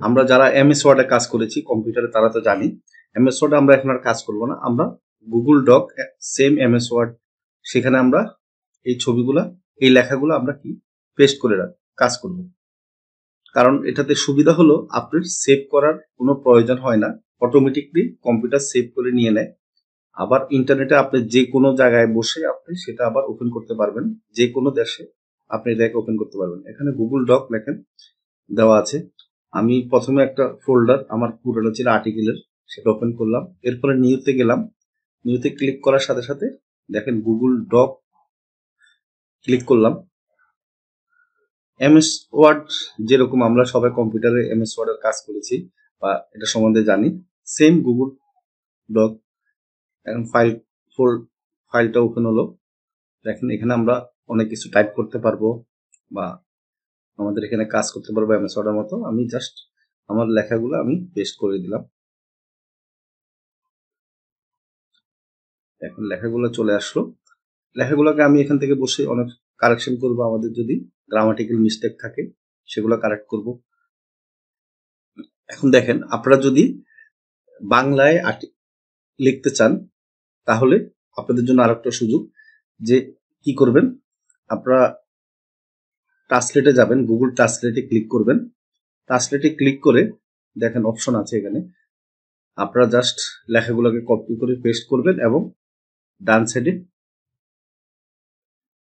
আমরা যারা এমএস ওয়ার্ডে কাজ করেছি কম্পিউটারে তারা তো জানি এমএস ওয়ার্ডে আমরা এখন আর কাজ করব না। আমরা Google Doc same MS Word সেখানে আমরা এই ছবিগুলা এই লেখাগুলো আমরা কি? পেস্ট করে রাখ, কাজ করব। কারণ এটাতে সুবিধা হলো আপনার সেভ করার কোনো প্রয়োজন হয় না। অটোমেটিকলি কম্পিউটার সেভ করে নিয়ে নেয়। আবার ইন্টারনেটে আপনি যে কোনো জায়গায় বসে আপনি সেটা আবার ওপেন করতে পারবেন। যে কোনো দেশে আপনি এটাকে ওপেন করতে পারবেন। এখানে গুগল ডক লেখেন, দেওয়া আছে। আমি প্রথমে একটা ফোল্ডার আমার পুরোনো ছিল আর্টিকেলের সেটা ওপেন করলাম। এরপরে নিউতে গেলাম। নিউতে ক্লিক করার সাথে সাথে দেখেন গুগল ডক ক্লিক করলাম। এমএস ওয়ার্ড যেরকম আমরা সবাই কম্পিউটারে এমএস ওয়ার্ডের কাজ করেছি বা এটা সম্বন্ধে জানি সেম গুগল ডক এখন ফাইল ফোল ফাইলটা ওপেন হলো। দেখেন এখানে আমরা অনেক কিছু টাইপ করতে পারব বা আমাদের এখানে কাজ করতে পারব এমএস ওয়ার্ডের মতো। আমি জাস্ট আমার লেখাগুলো আমি পেস্ট করে দিলাম। এখন লেখাগুলো চলে আসলো। লেখাগুলোকে আমি এখান থেকে বসে অনেক কারেকশন করব আমাদের যদি গ্রামাটিক্যাল মিস্টেক থাকে, সেগুলো কারেক্ট করব। এখন দেখেন, আপনারা যদি বাংলায় লিখতে চান, তাহলে আপনাদের জন্য আরেকটা সুযোগ যে কি করবেন? আপনারা ট্রান্সলেটে যাবেন গুগল ট্রান্সলেটে ক্লিক করবেন। ট্রান্সলেটে ক্লিক করে দেখেন অপশন আছে এখানে। আপনারা জাস্ট লেখাগুলোকে কপি করে পেস্ট করবেন এবং ডান সাইডে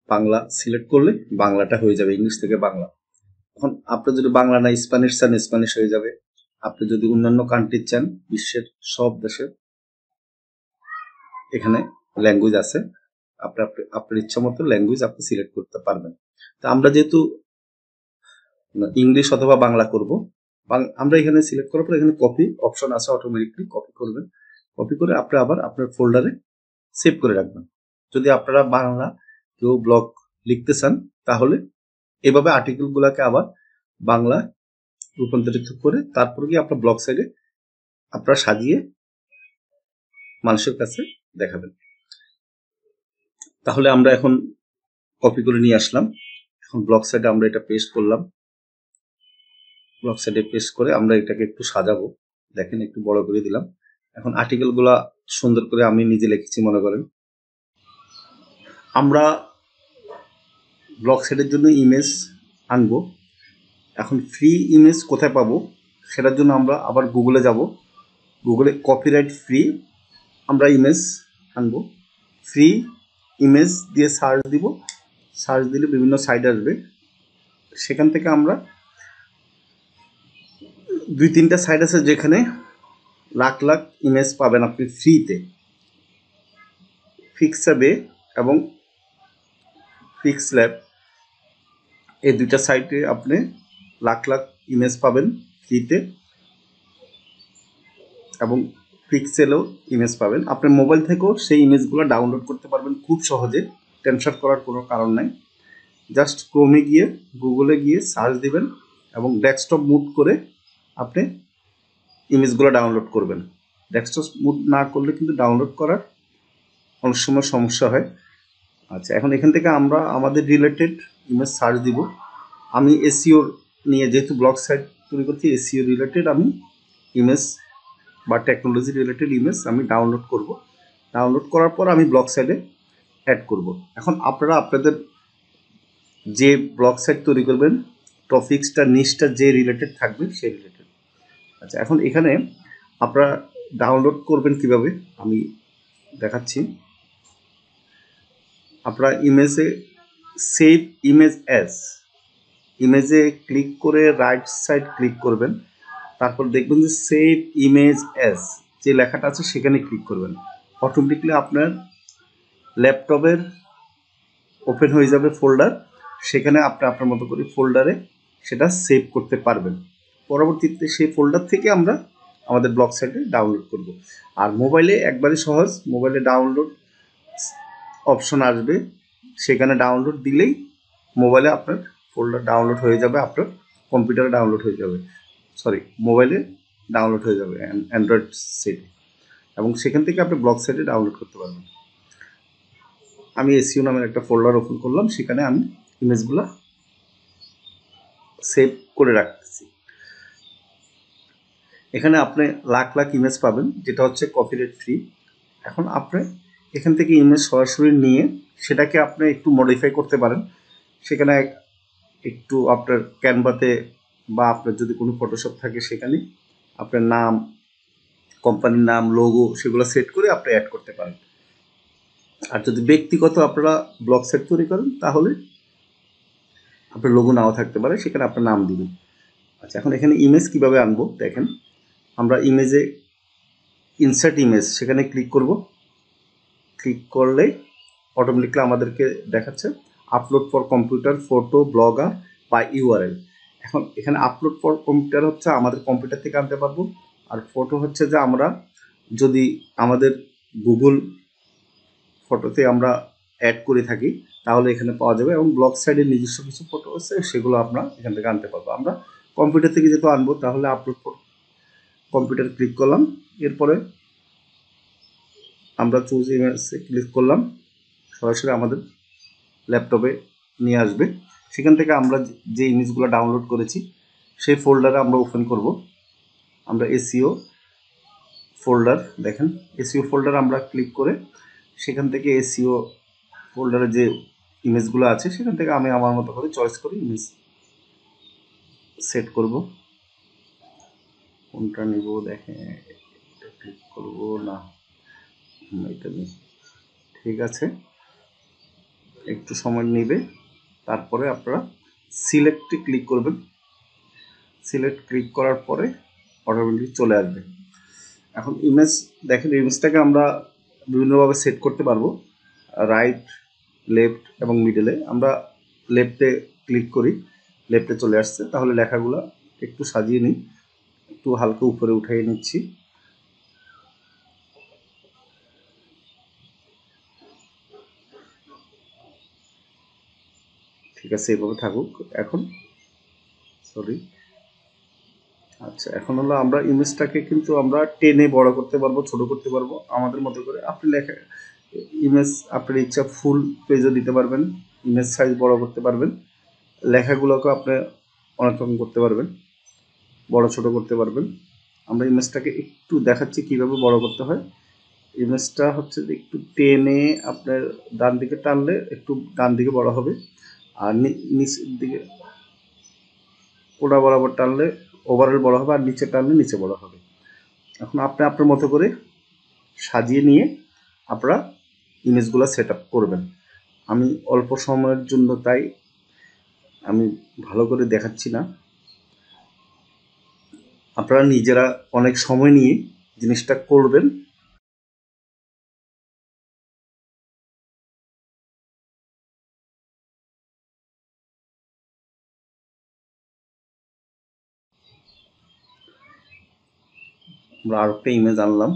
বাংলা সিলেক্ট করলে বাংলাটা হয়ে যাবে ইংলিশ থেকে বাংলা। এখন আপনি যদি বাংলা না স্প্যানিশ চান স্প্যানিশ হয়ে যাবে। আপনি যদি অন্যান্য কান্ট্রি চান, বিশ্বের সব দেশের এখানে ল্যাঙ্গুয়েজ আছে। আপনি আপনার ইচ্ছা মতো ল্যাঙ্গুয়েজ আপনি সিলেক্ট করতে পারবেন। তা আমরা যেহেতু ইংলিশ অথবা বাংলা করব আমরা এখানে সিলেক্ট করার পর এখানে কপি অপশন আছে অটোমেটিকলি কপি করবেন। কপি করে আপনি আবার আপনার ফোল্ডারে সেভ করে রাখবেন। যদি আপনারা বাংলা কেউ ব্লগ লিখতে চান, তাহলে এভাবে আর্টিকেল গুলাকে আবার বাংলা রূপান্তরিত করে তারপর গিয়ে আপনার ব্লগ সাইডে আপনারা সাজিয়ে মানুষের কাছে দেখাবেন। তাহলে আমরা এখন কপি করে নিয়ে আসলাম। এখন ব্লগ সাইডে আমরা এটা পেস্ট করলাম। ব্লগ সাইডে পেস্ট করে আমরা এটাকে একটু সাজাবো। দেখেন একটু বড় করে দিলাম। এখন আর্টিকেলগুলা সুন্দর করে আমি নিজে লিখেছি, মনে করেন। আমরা ব্লগ সেটের জন্য ইমেজ আনব। এখন ফ্রি ইমেজ কোথায় পাবো সেটার জন্য আমরা আবার গুগলে যাব। গুগলে কপিরাইট ফ্রি আমরা ইমেজ আনব। ফ্রি ইমেজ দিয়ে সার্চ দিব। সার্চ দিলে বিভিন্ন সাইট আসবে। সেখান থেকে আমরা দুই তিনটা সাইট আছে যেখানে লাখ লাখ ইমেজ পাবেন আপনি ফ্রিতে ফিক্স ফিক্সাবে এবং ফিক্স ল্যাব এই দুইটা সাইটে আপনি লাখ লাখ ইমেজ পাবেন ফ্রিতে এবং পিক্সেলেও ইমেজ পাবেন। আপনার মোবাইল থেকেও সেই ইমেজগুলো ডাউনলোড করতে পারবেন খুব সহজে টেনশন করার কোনো কারণ নাই। জাস্ট ক্রোমে গিয়ে গুগলে গিয়ে সার্চ দিবেন এবং ডেস্কটপ মুড করে আপনি ইমেজগুলো ডাউনলোড করবেন। ডেস্কটপ মুড না করলে কিন্তু ডাউনলোড করার অনেক সময় সমস্যা হয়। আচ্ছা এখন এখান থেকে আমরা আমাদের রিলেটেড ইমেজ সার্চ দিব। আমি এসিওর নিয়ে যেহেতু ব্লগ সাইট তৈরি করছি এসিও রিলেটেড আমি ইমেজ বা টেকনোলজি রিলেটেড ইমেজ আমি ডাউনলোড করব। ডাউনলোড করার পর আমি ব্লগ সাইটে অ্যাড করব। এখন আপনারা আপনাদের যে ব্লগ সাইট তৈরি করবেন টপিক্সটা নিচটা যে রিলেটেড থাকবে সেই রিলেটেড আচ্ছা এখন এখানে আপনারা ডাউনলোড করবেন কীভাবে? আমি দেখাচ্ছি। আপনারা ইমেজে সেভ ইমেজ অ্যাজ ইমেজে ক্লিক করে রাইট সাইড ক্লিক করবেন, তারপর দেখবেন যে সেভ ইমেজ অ্যাজ যে লেখাটা আছে সেখানে ক্লিক করবেন। অটোমেটিকলি আপনার ল্যাপটপের ওপেন হয়ে যাবে ফোল্ডার সেখানে আপনি আপনার মতো করে ফোল্ডারে সেটা সেভ করতে পারবেন। পরবর্তীতে সেই ফোল্ডার থেকে আমরা আমাদের ব্লগ সাইটে ডাউনলোড করব। আর মোবাইলে একবারে সহজ মোবাইলে ডাউনলোড অপশন আসবে, সেখানে ডাউনলোড দিলেই মোবাইলে আপনার ফোল্ডার ডাউনলোড হয়ে যাবে, আপনার কম্পিউটারে ডাউনলোড হয়ে যাবে। সরি মোবাইলে ডাউনলোড হয়ে যাবে অ্যান্ড্রয়েড সেটে এবং সেখান থেকে আপনি ব্লগ সাইটে ডাউনলোড করতে পারবেন। আমি এসিও নামের একটা ফোল্ডার ওপেন করলাম, সেখানে আমি ইমেজগুলো সেভ করে রাখতেছি। এখানে আপনি লাখ লাখ ইমেজ পাবেন, যেটা হচ্ছে কপিরাইট ফ্রি এখন আপনি এখান থেকে ইমেজ সরাসরি নিয়ে সেটাকে আপনি একটু মডিফাই করতে পারেন। সেখানে একটু আপনার ক্যানভাতে বা আপনার যদি কোনো ফটোশপ থাকে সেখানে আপনার নাম কোম্পানির নাম লোগো সেগুলো সেট করে আপনি অ্যাড করতে পারেন। আর যদি ব্যক্তিগত আপনারা ব্লগ সেট তৈরি করেন, তাহলে আপনার লোগো নাও থাকতে পারে, সেখানে আপনার নাম দিবেন। আচ্ছা এখন এখানে ইমেজ কীভাবে আনব? দেখেন, আমরা ইমেজে ইনসার্ট ইমেজ সেখানে ক্লিক করব। ক্লিক করলে অটোমেটিকলি আমাদেরকে দেখাচ্ছে upload for computer photo Blogger বা ইউআরএল এখন এখানে আপলোড ফর কম্পিউটার হচ্ছে আমাদের কম্পিউটার থেকে আনতে পারব, আর ফটো হচ্ছে যে আমরা যদি আমাদের গুগল ফটোতে আমরা অ্যাড করে থাকি, তাহলে এখানে পাওয়া যাবে এবং ব্লগ সাইডে নিজস্ব কিছু ফটো আছে, সেগুলো আমরা এখান থেকে আনতে পারব। আমরা কম্পিউটার থেকে যেহেতু আনব, তাহলে আপলোড কম্পিউটার ক্লিক করলাম, এরপরে আমরা চুজ ইমেজে ক্লিক করলাম। সরাসরি আমাদের ল্যাপটপে নিয়ে আসবে। সেখান থেকে আমরা যে ইমেজগুলো ডাউনলোড করেছি, সেই ফোল্ডারে আমরা ওপেন করব। আমরা এসিও ফোল্ডার দেখেন। এসিও ফোল্ডার আমরা ক্লিক করে সেখান থেকে এসিও ফোল্ডারে যে ইমেজগুলো আছে, সেখান থেকে আমি আমার মতো করে চয়েস করি ইমেজ সেট করব। কোনটা নিব দেখেন ক্লিক করব না। ঠিক আছে। একটু সময় নেবে। তারপরে আপনারা সিলেক্টে ক্লিক করবেন। সিলেক্ট ক্লিক করার পরে অটোমেটিক চলে আসবে। এখন ইমেজ দেখেন ইমেজটাকে আমরা বিভিন্নভাবে সেট করতে পারব। রাইট লেফট এবং মিডলে আমরা লেফটে ক্লিক করি। লেফটে চলে আসছে। তাহলে লেখাগুলো একটু সাজিয়ে নিই। একটু হালকা উপরে উঠিয়ে নিচ্ছি। এভাবে থাকুক, এখন সরি আচ্ছা এখন হলো আমরা ইমেজটাকে কিন্তু আমরা টেনে বড় করতে পারব, ছোট করতে পারব, আমাদের মতো করে। আপনি লেখা ইমেজ আপনার ইচ্ছা ফুল পেজও দিতে পারবেন ইমেজ সাইজ বড় করতে পারবেন। লেখাগুলোকে আপনি অনেক রকম করতে পারবেন, বড়, ছোট করতে পারবেন। আমরা ইমেজটাকে একটু দেখাচ্ছি কীভাবে বড় করতে হয়। ইমেজটা হচ্ছে একটু টেনে আপনার ডান দিকে টানলে একটু ডান দিকে বড় হবে। আর নিচের দিকে ওটা বরাবর টানলে ওভারঅল বড় হবে আর নিচে টানলে নিচে বড় হবে। এখন আপনি আপনার মতো করে সাজিয়ে নিয়ে আপনারা ইমেজগুলো সেট করবেন। আমি অল্প সময়ের জন্য তাই আমি ভালো করে দেখাচ্ছি না। আপনারা নিজেরা অনেক সময় নিয়ে জিনিসটা করবেন। আমরা আরও একটা ইমেজ আনলাম।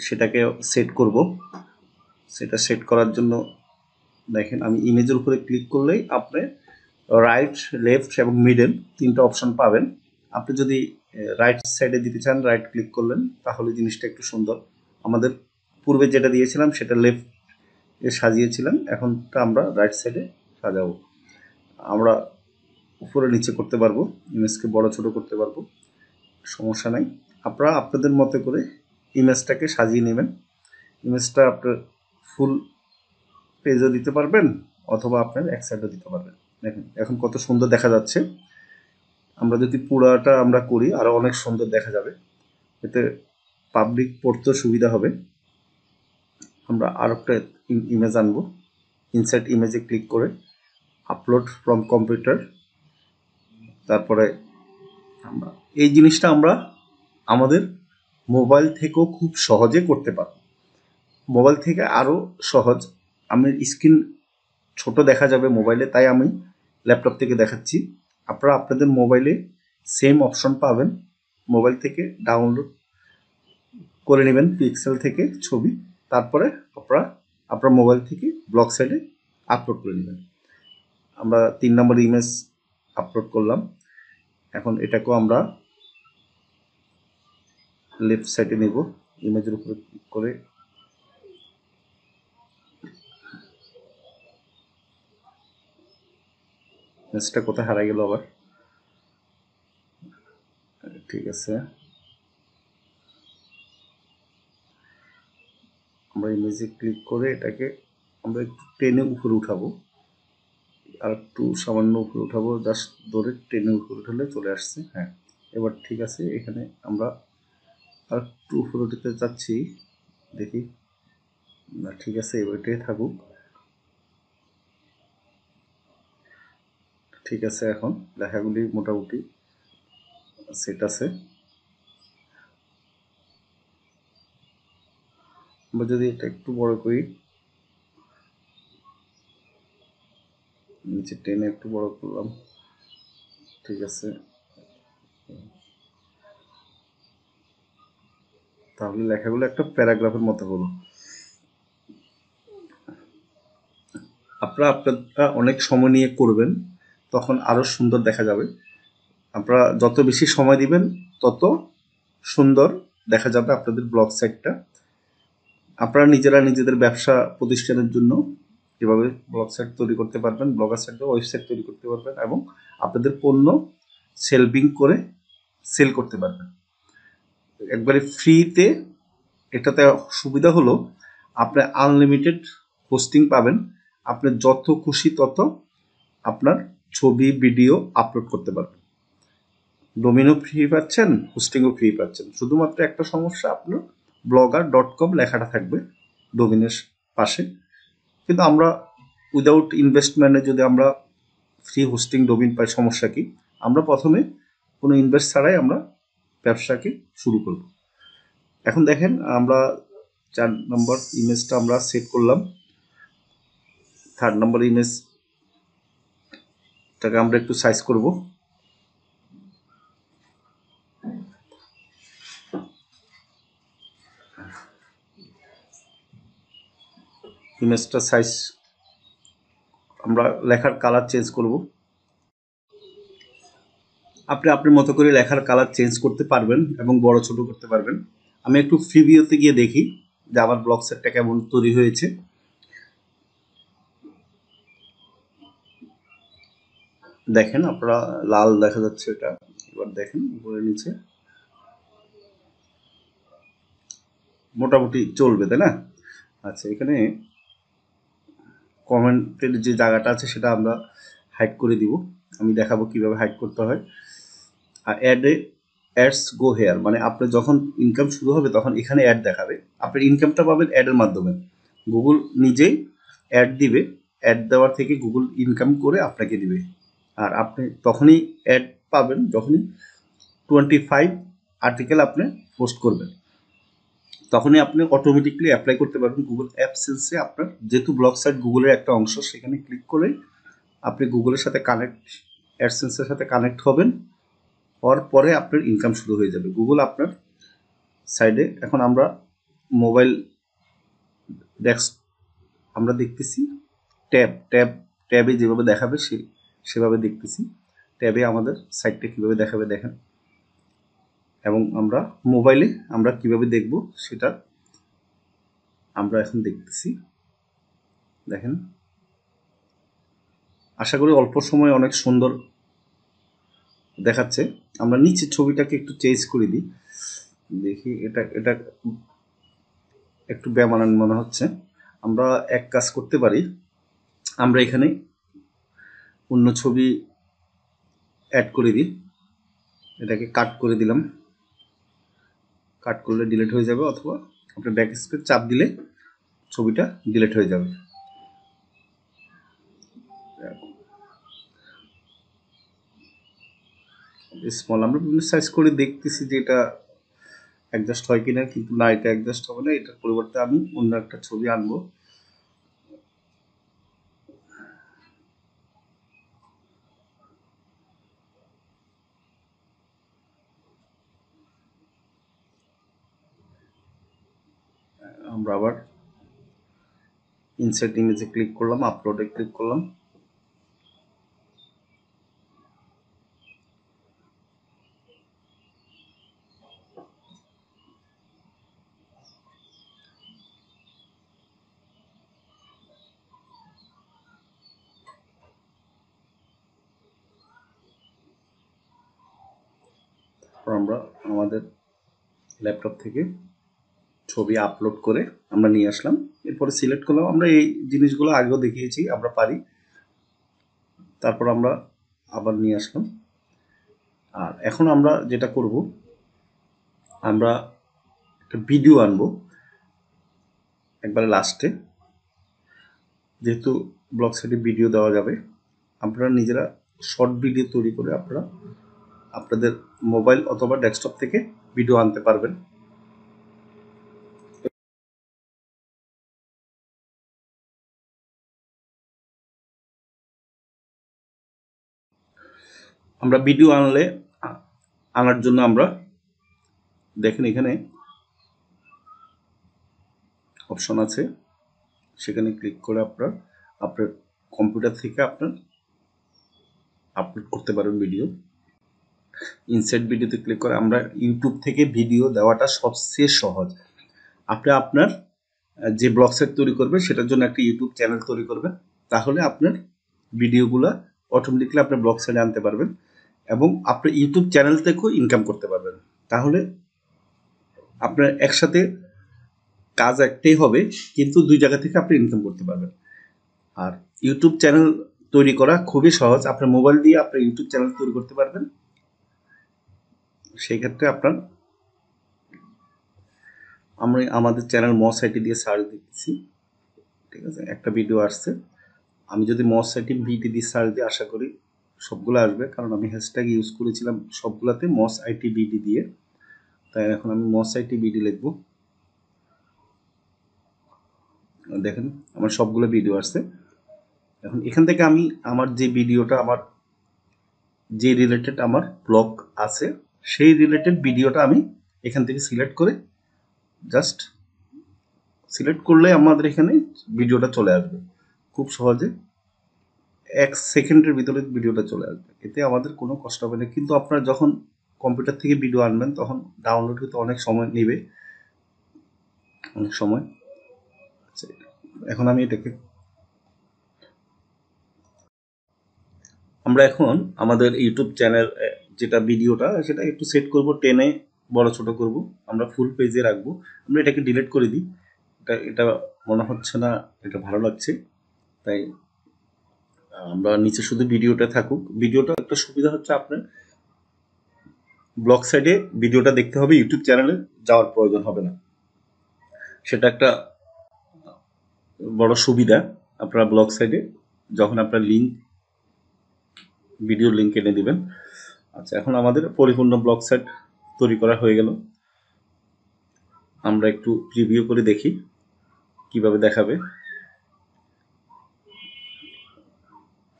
সেটাকে সেট করব। সেটা সেট করার জন্য দেখেন, আমি ইমেজের উপরে ক্লিক করলেই আপনি রাইট লেফট এবং মিডল তিনটা অপশন পাবেন। আপনি যদি রাইট সাইডে দিতে চান রাইট ক্লিক করলেন, তাহলে জিনিসটা একটু সুন্দর। আমাদের পূর্বে যেটা দিয়েছিলাম, সেটা লেফট সাজিয়েছিলাম। এখনটা আমরা রাইট সাইডে সাজাবো। আমরা উপরে নিচে করতে পারব ইমেজকে বড় ছোট করতে পারব। সমস্যা নাই। আপনারা আপনাদের মতো করে ইমেজটাকে সাজিয়ে নেবেন। ইমেজটা আপনার ফুল পেজও দিতে পারবেন অথবা আপনার এক সাইডও দিতে পারবেন। দেখেন, এখন কত সুন্দর দেখা যাচ্ছে। আমরা যদি পুরাটা আমরা করি আরও অনেক সুন্দর দেখা যাবে। এতে পাবলিক পড়তে সুবিধা হবে। আমরা আর একটা ইমেজ আনব। ইনসার্ট ইমেজে ক্লিক করে আপলোড ফ্রম কম্পিউটার তারপরে আমরা, এই জিনিসটা আমরা আমাদের মোবাইল থেকেও খুব সহজে করতে পারব। মোবাইল থেকে আরও সহজ। আমি স্ক্রিন ছোট দেখা যাবে মোবাইলে, তাই আমি ল্যাপটপ থেকে দেখাচ্ছি। আপনারা আপনাদের মোবাইলে সেম অপশন পাবেন। মোবাইল থেকে ডাউনলোড করে নেবেন পিক্সেল থেকে ছবি। তারপরে আপনারা, আপনার মোবাইল থেকে ব্লক সাইডে আপলোড করে নেবেন। আমরা তিন নম্বর ইমেজ আপলোড করলাম। এখন এটাকেও আমরা লেফট সাইডে নেব ইমেজের উপরে ক্লিক করে। ইমেজটা কোথায় হারা গেল আবার? ঠিক আছে। আমরা ইমেজে ক্লিক করে এটাকে আমরা একটু টেনে উপরে উঠাবো। আর একটু সামান্য উপরে উঠাবো জাস্ট ধরে টেনে উপরে উঠালে চলে আসছে। হ্যাঁ এবার ঠিক আছে, এখানে আমরা আর উপরে উঠতে চাচ্ছি দেখি। না, ঠিক আছে এবারটাই থাকুক। ঠিক আছে, এখন লেখাগুলি মোটামুটি সেট আছে। আমরা যদি এটা একটু বড় করি, নিচে টেনে একটু বড় করলাম। ঠিক আছে। তাহলে লেখাগুলো একটা প্যারাগ্রাফের মতো হলো। আপনারা আপনারা অনেক সময় নিয়ে করবেন, তখন আরও সুন্দর দেখা যাবে। আপনারা যত বেশি সময় দিবেন, তত সুন্দর দেখা যাবে আপনাদের ব্লগ সাইটটা। আপনারা নিজেরা নিজেদের ব্যবসা প্রতিষ্ঠানের জন্য এভাবে ব্লগ সাইট তৈরি করতে পারবেন, ব্লগার সাইট বা ওয়েবসাইট তৈরি করতে পারবেন এবং আপনাদের পণ্য সেলবিং করে সেল করতে পারবেন। একবারে ফ্রিতে এটাতে সুবিধা হলো, আপনি আনলিমিটেড হোস্টিং পাবেন। আপনি যত খুশি তত আপনার ছবি ভিডিও আপলোড করতে পারবেন। ডোমিনও ফ্রি পাচ্ছেন হোস্টিংও ফ্রি পাচ্ছেন। শুধুমাত্র একটা সমস্যা, আপনার ব্লগার ডট কম লেখাটা থাকবে ডোমিনের পাশে। কিন্তু আমরা উইদাউট ইনভেস্টমেন্টে যদি আমরা ফ্রি হোস্টিং ডোমিন পাই, সমস্যা কি? আমরা প্রথমে কোনো ইনভেস্ট ছাড়াই আমরা ব্যবসাকে শুরু করব। এখন দেখেন আমরা চার নম্বর ইমেজটা আমরা সেট করলাম। থার্ড নম্বর ইমেজটাকে আমরা একটু সাইজ করব। ইমেজটা সাইজ আমরা লেখার কালার চেঞ্জ করব। আপনি আপনার মতো করে লেখার কালার চেঞ্জ করতে পারবেন এবং বড় ছোট করতে পারবেন। আমি একটু ফ্রিভিওতে গিয়ে দেখি যে আমার ব্লগ সেটটা কেমন তৈরি হয়েছে। দেখেন আপনারা লাল দেখা যাচ্ছে এটা। এবার দেখেন উপরে নিচে। মোটামুটি চলবে, তাই না? আচ্ছা এখানে কমেন্টের যে জায়গাটা আছে সেটা আমরা হাইড করে দিব। আমি দেখাবো কীভাবে হাইড করতে হয়। অ্যাডে অ্যাডস গো হেয়ার মানে আপনার যখন ইনকাম শুরু হবে তখন এখানে অ্যাড দেখাবে। আপনার ইনকামটা পাবেন অ্যাডের মাধ্যমে। গুগল নিজেই অ্যাড দিবে। অ্যাড দেওয়ার থেকে গুগল ইনকাম করে আপনাকে দিবে। আর আপনি তখনই অ্যাড পাবেন, যখনই টোয়েন্টি ফাইভ আর্টিকেল আপনি পোস্ট করবেন। তখনই আপনি অটোমেটিকলি অ্যাপ্লাই করতে পারবেন গুগল অ্যাপসেন্সে আপনার যেহেতু ব্লগ সাইট গুগলের একটা অংশ, সেখানে ক্লিক করে আপনি গুগলের সাথে কানেক্ট অ্যাডসেন্সের সাথে কানেক্ট হবেন। হওয়ার পরে আপনার ইনকাম শুরু হয়ে যাবে। গুগল আপনার সাইডে এখন আমরা মোবাইল ডেস্ক আমরা দেখতেছি ট্যাব ট্যাব ট্যাবে যেভাবে দেখাবে সে, সেভাবে দেখতেছি। ট্যাবে আমাদের সাইটটা কীভাবে দেখাবে দেখেন। এবং আমরা মোবাইলে আমরা কীভাবে দেখব সেটা আমরা এখন দেখতেছি। দেখেন। আশা করি অল্প সময় অনেক সুন্দর দেখাচ্ছে। আমরা নিচে ছবিটাকে একটু চেঞ্জ করে দিই। দেখি, এটা এটা একটু বেমানান মনে হচ্ছে। আমরা এক কাজ করতে পারি। আমরা এখানে অন্য ছবি অ্যাড করে দিই। এটাকে কাট করে দিলাম। কাট করলে ডিলিট হয়ে যাবে অথবা আপনার ব্যাক স্পেস চাপ দিলে ছবিটা ডিলিট হয়ে যাবে। স্মল আমরা বিভিন্ন সাইজ করে দেখতেছি যে এটা অ্যাডজাস্ট হয় কিনা, কিন্তু না, এটা অ্যাডজাস্ট হবে না। এটার পরিবর্তে আমি অন্য একটা ছবি আনব। আমরা আবার ইনসার্ট ইমেজে ক্লিক করলাম আপলোডে ক্লিক করলাম তারপর আমরা আমাদের ল্যাপটপ থেকে ছবি আপলোড করে আমরা নিয়ে আসলাম। এরপরে সিলেক্ট করলাম। আমরা এই জিনিসগুলো আগেও দেখিয়েছি, আমরা পারি। তারপর আমরা আবার নিয়ে আসলাম। আর এখন আমরা যেটা করব, আমরা একটা ভিডিও আনব একবারে লাস্টে যেহেতু ব্লগ সাইটে ভিডিও দেওয়া যাবে, আপনারা নিজেরা শর্ট ভিডিও তৈরি করে আপনারা আপনাদের মোবাইল অথবা ডেস্কটপ থেকে ভিডিও আনতে পারবেন। আমরা ভিডিও আনলে আনার জন্য আমরা দেখেন এখানে অপশন আছে। সেখানে ক্লিক করে আপনার আপনার কম্পিউটার থেকে আপনার আপলোড করতে পারেন ভিডিও ইনসাইড ভিডিওতে ক্লিক করে আমরা ইউটিউব থেকে ভিডিও দেওয়াটা সবচেয়ে সহজ। আপনি আপনার যে ব্লগ সাইট তৈরি করবেন, সেটার জন্য একটা ইউটিউব চ্যানেল তৈরি করবেন। তাহলে আপনার ভিডিওগুলো অটোমেটিকলি আপনার ব্লগ সাইটে আনতে পারবেন। এবং আপনি ইউটিউব চ্যানেল থেকেও ইনকাম করতে পারবেন। তাহলে আপনার একসাথে কাজ একটাই হবে, কিন্তু দুই জায়গা থেকে আপনি ইনকাম করতে পারবেন। আর ইউটিউব চ্যানেল তৈরি করা খুবই সহজ। আপনার মোবাইল দিয়ে আপনার ইউটিউব চ্যানেল তৈরি করতে পারবেন। সেই ক্ষেত্রে আপনার আমরা আমাদের চ্যানেল মস আইটি দিয়ে সার্চ দিচ্ছি। ঠিক আছে? একটা ভিডিও আসছে। আমি যদি মস আইটি ভিটি দিয়ে সার্চ দিয়ে আশা করি সবগুলো আসবে, কারণ আমি হ্যাশট্যাগ ইউজ করেছিলাম সবগুলোতে মস আইটি বিডি দিয়ে। তাই এখন আমি মস আইটি বিডি লিখব। দেখেন, আমার সবগুলো ভিডিও আসছে। এখন এখান থেকে আমি আমার যে ভিডিওটা আমার যে রিলেটেড আমার ব্লগ আছে, সেই রিলেটেড ভিডিওটা আমি এখান থেকে সিলেক্ট করে জাস্ট সিলেক্ট করলে আমাদের এখানে ভিডিওটা চলে আসবে। খুব সহজে এক সেকেন্ডের ভিতরে ভিডিওটা চলে আসবে। এতে আমাদের কোনো কষ্ট হবে না। কিন্তু আপনারা যখন কম্পিউটার থেকে ভিডিও আনবেন, তখন ডাউনলোড হতে অনেক সময় নেবে। অনেক সময়। এখন আমি এটাকে আমরা এখন আমাদের ইউটিউব চ্যানেল যেটা ভিডিওটা সেটা একটু সেট করব। টেনে বড় ছোট করব। আমরা ফুল পেজে রাখব। আমরা এটাকে ডিলিট করে দিই। এটা এটা মনে হচ্ছে না, এটা ভালো লাগছে। তাই আমরা নিচে শুধু ভিডিওটা থাকুক। ভিডিওটা একটা সুবিধা হচ্ছে আপনার ব্লগ সাইডে ভিডিওটা দেখতে হবে, ইউটিউব চ্যানেলে যাওয়ার প্রয়োজন হবে না। সেটা একটা বড় সুবিধা আপনারা ব্লগ সাইডে, যখন আপনার লিঙ্ক ভিডিও লিঙ্ক এনে দিবেন। আচ্ছা এখন আমাদের পরিপূর্ণ ব্লগ সাইট তৈরি করা হয়ে গেল। আমরা একটু প্রিভিউ করে দেখি কীভাবে দেখাবে।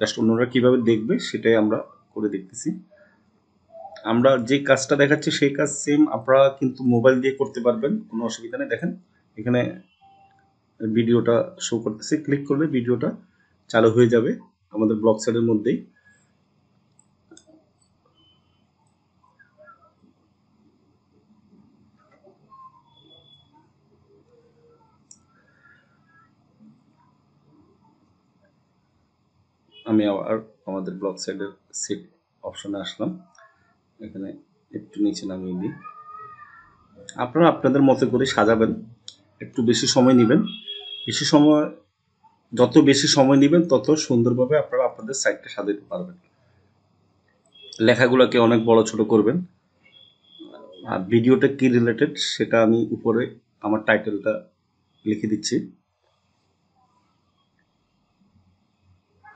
জাস্ট অন্যরা কীভাবে দেখবে সেটাই আমরা করে দেখতেছি। আমরা যে কাজটা দেখাচ্ছি সেই কাজ সেম আপনারা কিন্তু মোবাইল দিয়ে করতে পারবেন, কোনো অসুবিধা নেই। দেখেন, এখানে ভিডিওটা শো করতেছে। ক্লিক করলে ভিডিওটা চালু হয়ে যাবে আমাদের ব্লগ সাইডের মধ্যেই। আমি আবার আমাদের ব্লক সাইডের সেট অপশনে আসলাম। এখানে একটু নিচে নামিয়ে দিই। আপনারা আপনাদের মতো করে সাজাবেন। একটু বেশি সময় নেবেন। বেশি সময়, যত বেশি সময় নেবেন, তত সুন্দরভাবে আপনারা আপনাদের সাইটটা সাজাতে পারবেন। লেখাগুলোকে অনেক বড় ছোট করবেন। আর ভিডিওটা কি রিলেটেড সেটা আমি উপরে আমার টাইটেলটা লিখে দিচ্ছি।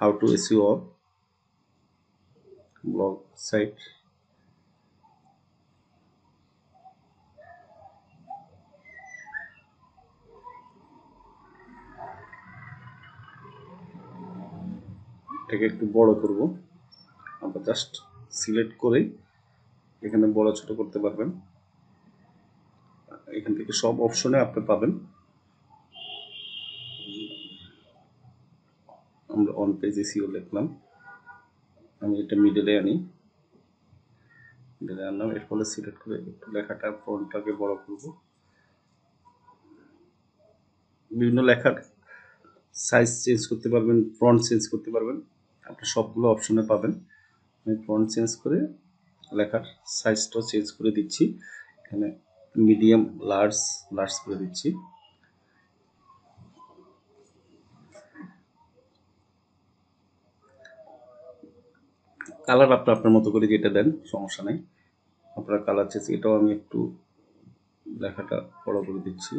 How to SEO blog site. এটাকে একটু বড় করব। আমরা জাস্ট সিলেক্ট করে এখানে বড় ছোট করতে পারবেন। এখান থেকে সব অপশনে আপনি পাবেন। আমরা অন পেজ এসিও লিখলাম। আমি এটা মিডলে আনি। মিডলে আনলাম, এর ফলে সিলেক্ট করে একটু লেখাটা ফন্টটাকে বড় করব। বিভিন্ন লেখার সাইজ চেঞ্জ করতে পারবেন ফ্রন্ট চেঞ্জ করতে পারবেন। আপনি সবগুলো অপশনে পাবেন। আমি ফ্রন্ট চেঞ্জ করে লেখার সাইজটাও চেঞ্জ করে দিচ্ছি। এখানে মিডিয়াম লার্জ লার্জ করে দিচ্ছি। কালার আপনি আপনার মতো করে যেটা দেন, সমস্যা নেই। আপনার কালার চেয়েছি এটাও আমি একটু লেখাটা বড় করে দিচ্ছি।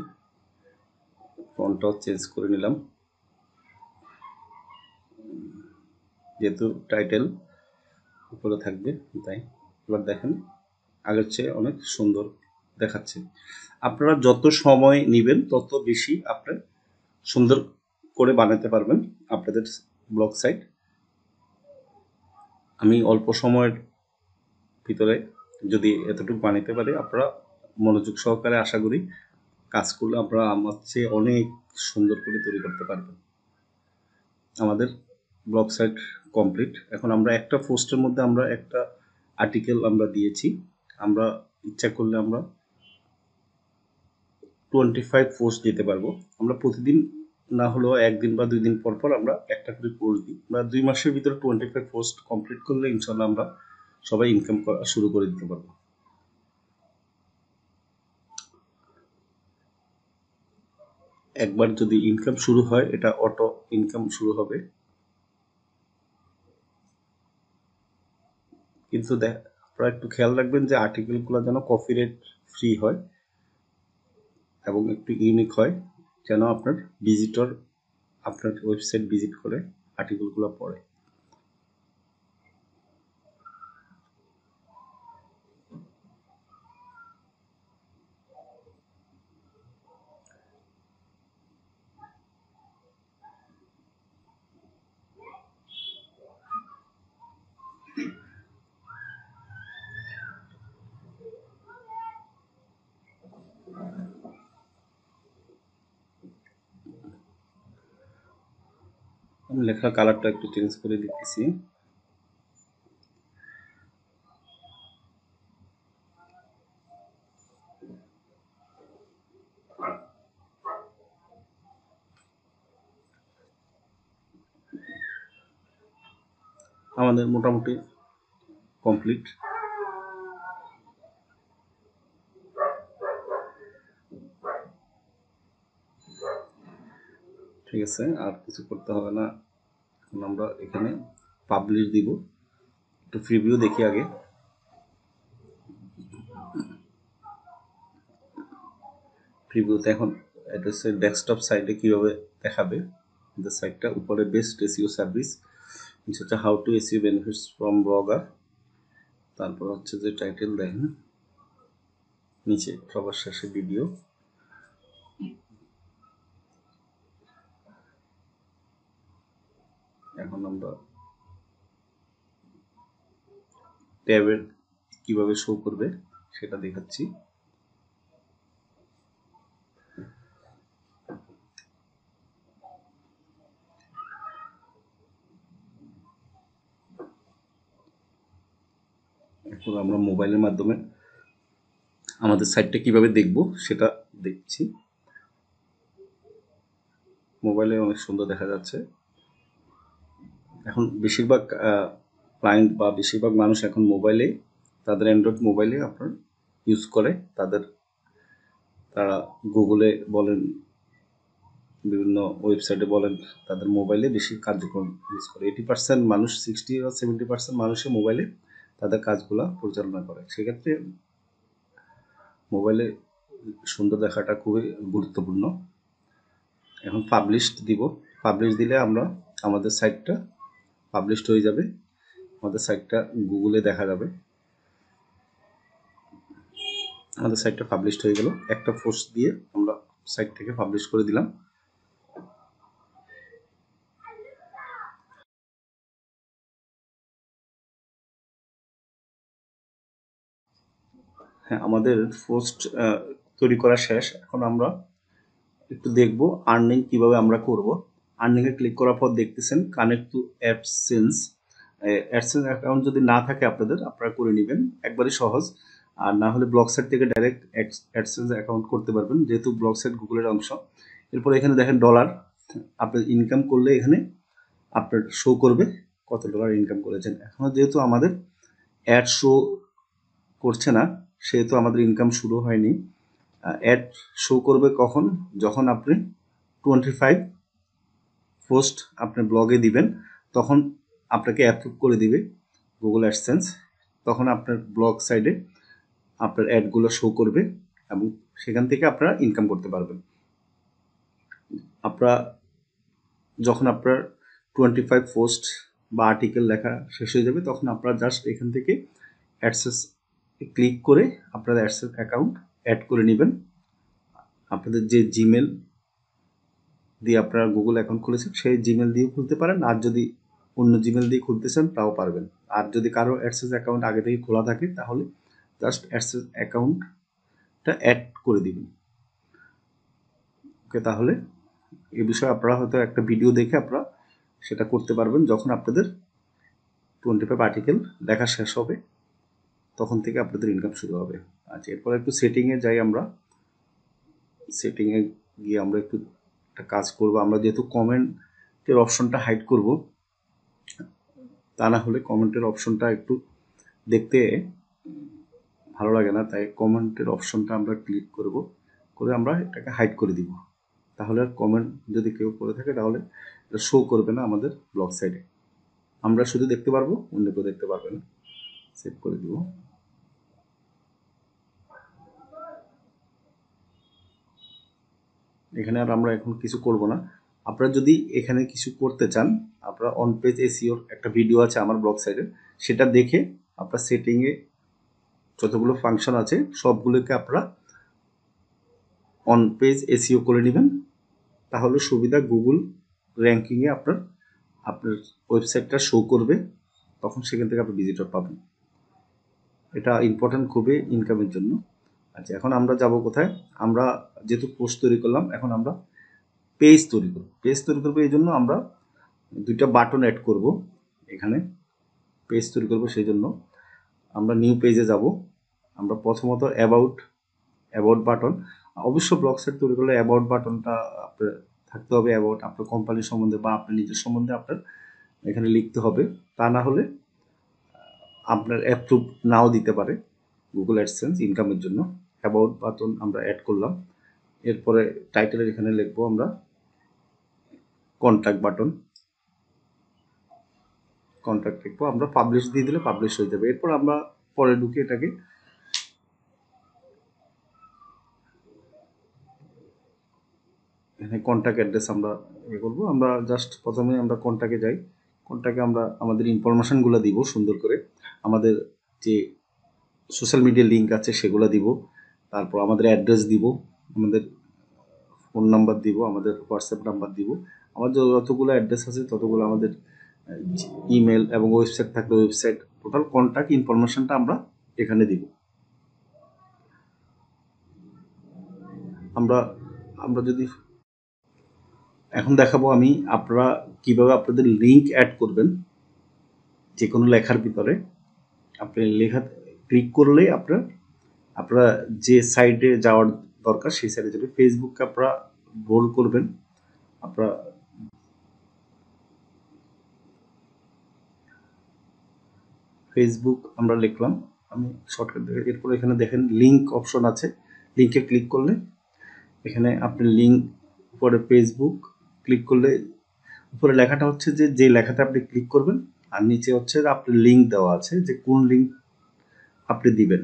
ফন্টটাও চেঞ্জ করে নিলাম। যেহেতু টাইটেল উপরে থাকবে, তাই এবার দেখেন, আগের চেয়ে অনেক সুন্দর দেখাচ্ছে। আপনারা যত সময় নেবেন, তত বেশি আপনার সুন্দর করে বানাতে পারবেন আপনাদের ব্লগ সাইট আমি অল্প সময়ের ভিতরে যদি এতটুকু বানাতে পারি, আপনারা মনোযোগ সহকারে আশা করি কাজ করলে আপনারা আমার চেয়ে অনেক সুন্দর করে তৈরি করতে পারবেন। আমাদের ব্লগ সাইট কমপ্লিট। এখন আমরা একটা পোস্টের মধ্যে আমরা একটা আর্টিকেল আমরা দিয়েছি। আমরা ইচ্ছা করলে আমরা টোয়েন্টি ফাইভ পোস্ট দিতে পারব। আমরা প্রতিদিন না হলেও একদিন বা দুই দিন পর পর আমরা একটা করে পোস্ট দিই। বা দুই মাসের ভিতরে টোয়েন্টি ফাইভ পোস্ট কমপ্লিট করলে ইনশাল্লাহ আমরা সবাই ইনকাম করা শুরু করে দিতে পারব। একবার যদি ইনকাম শুরু হয়, এটা অটো ইনকাম শুরু হবে। কিন্তু দেখ, আপনারা একটু খেয়াল রাখবেন যে আর্টিকেলগুলো যেন কপিরাইট ফ্রি হয় এবং একটু ইউনিক হয়। যেন আপনার ভিজিটর আপনার ওয়েবসাইট ভিজিট করে আর্টিকেলগুলো পড়ে আমি লেখার কালারটা একটু চেঞ্জ করে দিতেছি। আমাদের মোটামুটি কমপ্লিট ঠিক আছে, আর কিছু করতে হবে না। আমরা এখানে পাবলিশ দিব। একটু প্রিভিউ দেখি আগে। প্রিভিউতে এখন এটা ডেস্কটপ সাইটে কীভাবে দেখাবে? আমাদের সাইটটা উপরে বেস্ট এসিও সার্ভিস হচ্ছে how to SEO benefits from Blogger তারপর হচ্ছে যে টাইটেল দেখেন নিচে সবার শেষে ভিডিও এখন আমরা ট্যাবের কীভাবে শো করবে সেটা দেখাচ্ছি। এখন আমরা মোবাইলের মাধ্যমে আমাদের সাইটটা কীভাবে দেখব সেটা দেখছি। মোবাইলে অনেক সুন্দর দেখা যাচ্ছে। এখন বেশিরভাগ ক্লায়েন্ট বা বেশিরভাগ মানুষ এখন মোবাইলে তাদের অ্যান্ড্রয়েড মোবাইলে আপনার ইউজ করে। তাদের, তারা গুগলে বলেন, বিভিন্ন ওয়েবসাইটে বলেন, তাদের মোবাইলে বেশি কার্যক্রম ইউজ করে। এইটি পার্সেন্ট মানুষ সিক্সটি বা সেভেন্টি পার্সেন্ট মানুষের মোবাইলে তাদের কাজগুলো পরিচালনা করে। সেক্ষেত্রে মোবাইলে সুন্দর দেখাটা খুবই গুরুত্বপূর্ণ। এখন পাবলিশড দিব। পাবলিশ দিলে আমরা আমাদের সাইটটা পাবলিশড হয়ে যাবে। আমাদের সাইটটা গুগলে দেখা যাবে। আমাদের সাইটটা পাবলিশড হয়ে গেল। একটা ফোর্স দিয়ে আমরা সাইট থেকে পাবলিশ করে দিলাম। হ্যাঁ আমাদের পোস্ট তৈরি করা শেষ। এখন আমরা একটু দেখব আর্নিং কীভাবে আমরা করব। আর্নিং এ ক্লিক করার পর দেখতেছেন connect to AdSense. AdSense account যদি না থাকে আপনাদের, আপনারা করে নেবেন। একবারই সহজ। আর না হলে ব্লগ সাইট থেকে ডাইরেক্ট অ্যাডসেন্স অ্যাকাউন্ট করতে পারবেন, যেহেতু ব্লগ সাইট গুগলের অংশ। এরপর এখানে দেখেন ডলার। আপনার ইনকাম করলে এখানে আপনার শো করবে কত ডলার ইনকাম করেছেন। এখন যেহেতু আমাদের অ্যাড শো করছে না, সেহেতু আমাদের ইনকাম শুরু হয়নি। অ্যাড শো করবে কখন? যখন আপনি টোয়েন্টি ফাইভ পোস্ট আপনি ব্লগে দিবেন, তখন আপনাকে অ্যাপ্রুভ করে দিবে গুগল অ্যাডসেন্স তখন আপনার ব্লগ সাইডে আপনার অ্যাডগুলো শো করবে এবং সেখান থেকে আপনারা ইনকাম করতে পারবেন। আপনারা যখন আপনার টোয়েন্টি ফাইভ পোস্ট বা আর্টিকেল লেখা শেষ হয়ে যাবে, তখন আপনারা জাস্ট এখান থেকে অ্যাডসেস ক্লিক করে আপনাদের অ্যাডসেস অ্যাকাউন্ট অ্যাড করে নেবেন। আপনাদের যে জিমেল দিয়ে আপনারা গুগল অ্যাকাউন্ট খুলেছেন, সেই জিমেল দিয়ে খুলতে পারেন। আর যদি অন্য জিমেল দিয়ে খুলতে চান, তাও পারবেন। আর যদি কারও অ্যাডসেস অ্যাকাউন্ট আগে থেকে খোলা থাকে, তাহলে জাস্ট অ্যাডসেস অ্যাকাউন্টটা অ্যাড করে দিবেন। ওকে তাহলে এ বিষয়ে আপনারা হয়তো একটা ভিডিও দেখে আপনারা সেটা করতে পারবেন। যখন আপনাদের টোয়েন্টি ফাইভ আর্টিকেল লেখা শেষ হবে, তখন থেকে আপনাদের ইনকাম শুরু হবে। আচ্ছা এরপর একটু সেটিংয়ে যাই আমরা। সেটিংয়ে গিয়ে আমরা একটু একটা কাজ করব। আমরা যেহেতু কমেন্টের অপশনটা হাইড করব, তা না হলে কমেন্টের অপশনটা একটু দেখতে ভালো লাগে না। তাই কমেন্টের অপশনটা আমরা ক্লিক করব, করে আমরা এটাকে হাইড করে দিব। তাহলে আর কমেন্ট যদি কেউ করে থাকে, তাহলে এটা শো করবে না আমাদের ব্লগ সাইডে আমরা শুধু দেখতে পারব, অন্য কেউ দেখতে পারবে না। সেভ করে দিব। এখানে আর আমরা এখন কিছু করব না। আপনারা যদি এখানে কিছু করতে চান, আপনারা অন পেজ এসিওর একটা ভিডিও আছে আমার ব্লগ সাইডে সেটা দেখে আপনার সেটিংয়ে যতগুলো ফাংশন আছে, সবগুলোকে আপনারা অন পেজ এসিও করে নেবেন। তাহলে সুবিধা গুগল র্যাঙ্কিংয়ে আপনার আপনার ওয়েবসাইটটা শো করবে। তখন সেখান থেকে আপনি ভিজিটর পাবেন। এটা ইম্পর্টেন্ট খুবই ইনকামের জন্য। আচ্ছা এখন আমরা যাব কোথায়? আমরা যেহেতু পোস্ট তৈরি করলাম, এখন আমরা পেজ তৈরি করব। পেজ তৈরি করব এই জন্য আমরা দুইটা বাটন অ্যাড করব এখানে। পেজ তৈরি করব সেই জন্য। আমরা নিউ পেজে যাব। আমরা প্রথমত অ্যাবাউট অ্যাবাউট বাটন অবশ্য ব্লগ সাইট তৈরি করলে অ্যাবাউট বাটনটা আপনার থাকতে হবে অ্যাবাউট আপনার কোম্পানির সম্বন্ধে বা আপনার নিজের সম্বন্ধে আপনার এখানে লিখতে হবে। তা না হলে আপনার অ্যাপ্রুভ নাও দিতে পারে। গুগল অ্যাডসেন্স ইনকামের জন্য অ্যাবাউট বাটন আমরা অ্যাড করলাম। এরপরে টাইটেলের এখানে লিখব আমরা কন্ট্যাক্ট বাটন কন্ট্যাক্ট লিখব, আমরা পাবলিশ দিয়ে দিলে পাবলিশ হয়ে যাবে। এরপর আমরা পরে ঢুকে এটাকে। এখানে কন্ট্যাক্ট অ্যাড্রেস আমরা ইয়ে করব। আমরা জাস্ট প্রথমে আমরা কন্ট্যাক্টে যাই। কন্ট্যাক্টে আমরা আমাদের ইনফরমেশনগুলো দিব সুন্দর করে। আমাদের যে সোশ্যাল মিডিয়া লিঙ্ক আছে, সেগুলো দিব। তারপর আমাদের অ্যাড্রেস দিব, আমাদের ফোন নাম্বার দিব, আমাদের হোয়াটসঅ্যাপ নাম্বার দিব। আমাদের যতগুলো অ্যাড্রেস আছে, ততগুলো আমাদের ইমেল এবং ওয়েবসাইট থাকলে ওয়েবসাইট টোটাল কন্ট্যাক্ট ইনফরমেশনটা আমরা এখানে দিব। আমরা আমরা যদি এখন দেখাবো আমি আপনারা কীভাবে আপনাদের লিংক অ্যাড করবেন যে কোনো লেখার ভিতরে। আপনি লেখা ক্লিক করলে আপনার, আপনারা যে সাইটে যাওয়ার দরকার, সেই সাইটে যাবে। ফেসবুককে আপনারা বোল করবেন। আপনারা ফেসবুক আমরা লিখলাম। আমি শর্টকাট এরপর এখানে দেখেন লিংক অপশন আছে। লিঙ্কে ক্লিক করলে, এখানে আপনি লিঙ্ক উপরে ফেসবুক ক্লিক করলে, উপরে লেখাটা হচ্ছে যে যে লেখাতে আপনি ক্লিক করবেন, আর নিচে হচ্ছে আপনার লিঙ্ক দেওয়া আছে, যে কোন লিঙ্ক আপনি দিবেন।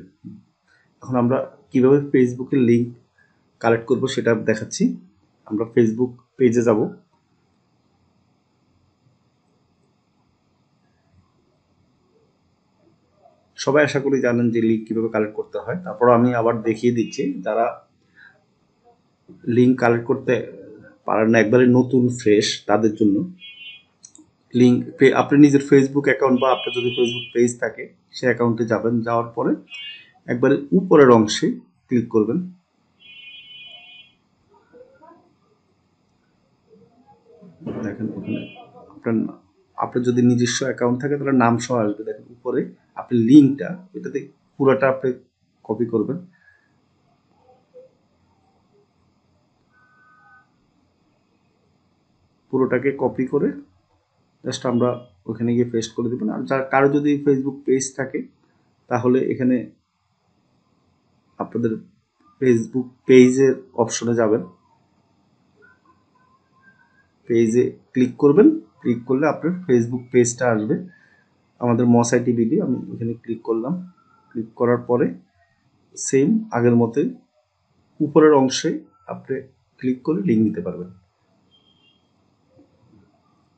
এখন আমরা কীভাবে ফেসবুকের লিঙ্ক কালেক্ট করব সেটা দেখাচ্ছি। আমরা ফেসবুক পেজে যাব। সবাই আশা করি জানেন যে লিঙ্ক কীভাবে কালেক্ট করতে হয়। তারপর আমি আবার দেখিয়ে দিচ্ছি, যারা লিঙ্ক কালেক্ট করতে পারেন না, একবারে নতুন ফ্রেশ তাদের জন্য। লিঙ্ক আপনি নিজের ফেসবুক অ্যাকাউন্ট বা আপনার যদি ফেসবুক পেজ থাকে সেই অ্যাকাউন্টে যাবেন, যাওয়ার পরে একবারে উপরের অংশে ক্লিক করবেন। দেখেন ওখানে আপনার আপনার যদি নিজস্ব অ্যাকাউন্ট থাকে তাহলে নাম সহ আসবে। দেখেন উপরে আপনি লিঙ্কটা এটাতে পুরোটা আপনি কপি করবেন। পুরোটাকে কপি করে জাস্ট আমরা ওখানে গিয়ে পেস্ট করে দেবেন। আর যার কারও যদি ফেসবুক পেজ থাকে, তাহলে এখানে আপনাদের ফেসবুক পেজের অপশনে যাবেন। পেজে ক্লিক করবেন। ক্লিক করলে আপনার ফেসবুক পেজটা আসবে। আমাদের মশাই টিভিডি আমি এখানে ক্লিক করলাম। ক্লিক করার পরে সেম আগের মতোই উপরের অংশে আপনি ক্লিক করে লিঙ্ক নিতে পারবেন।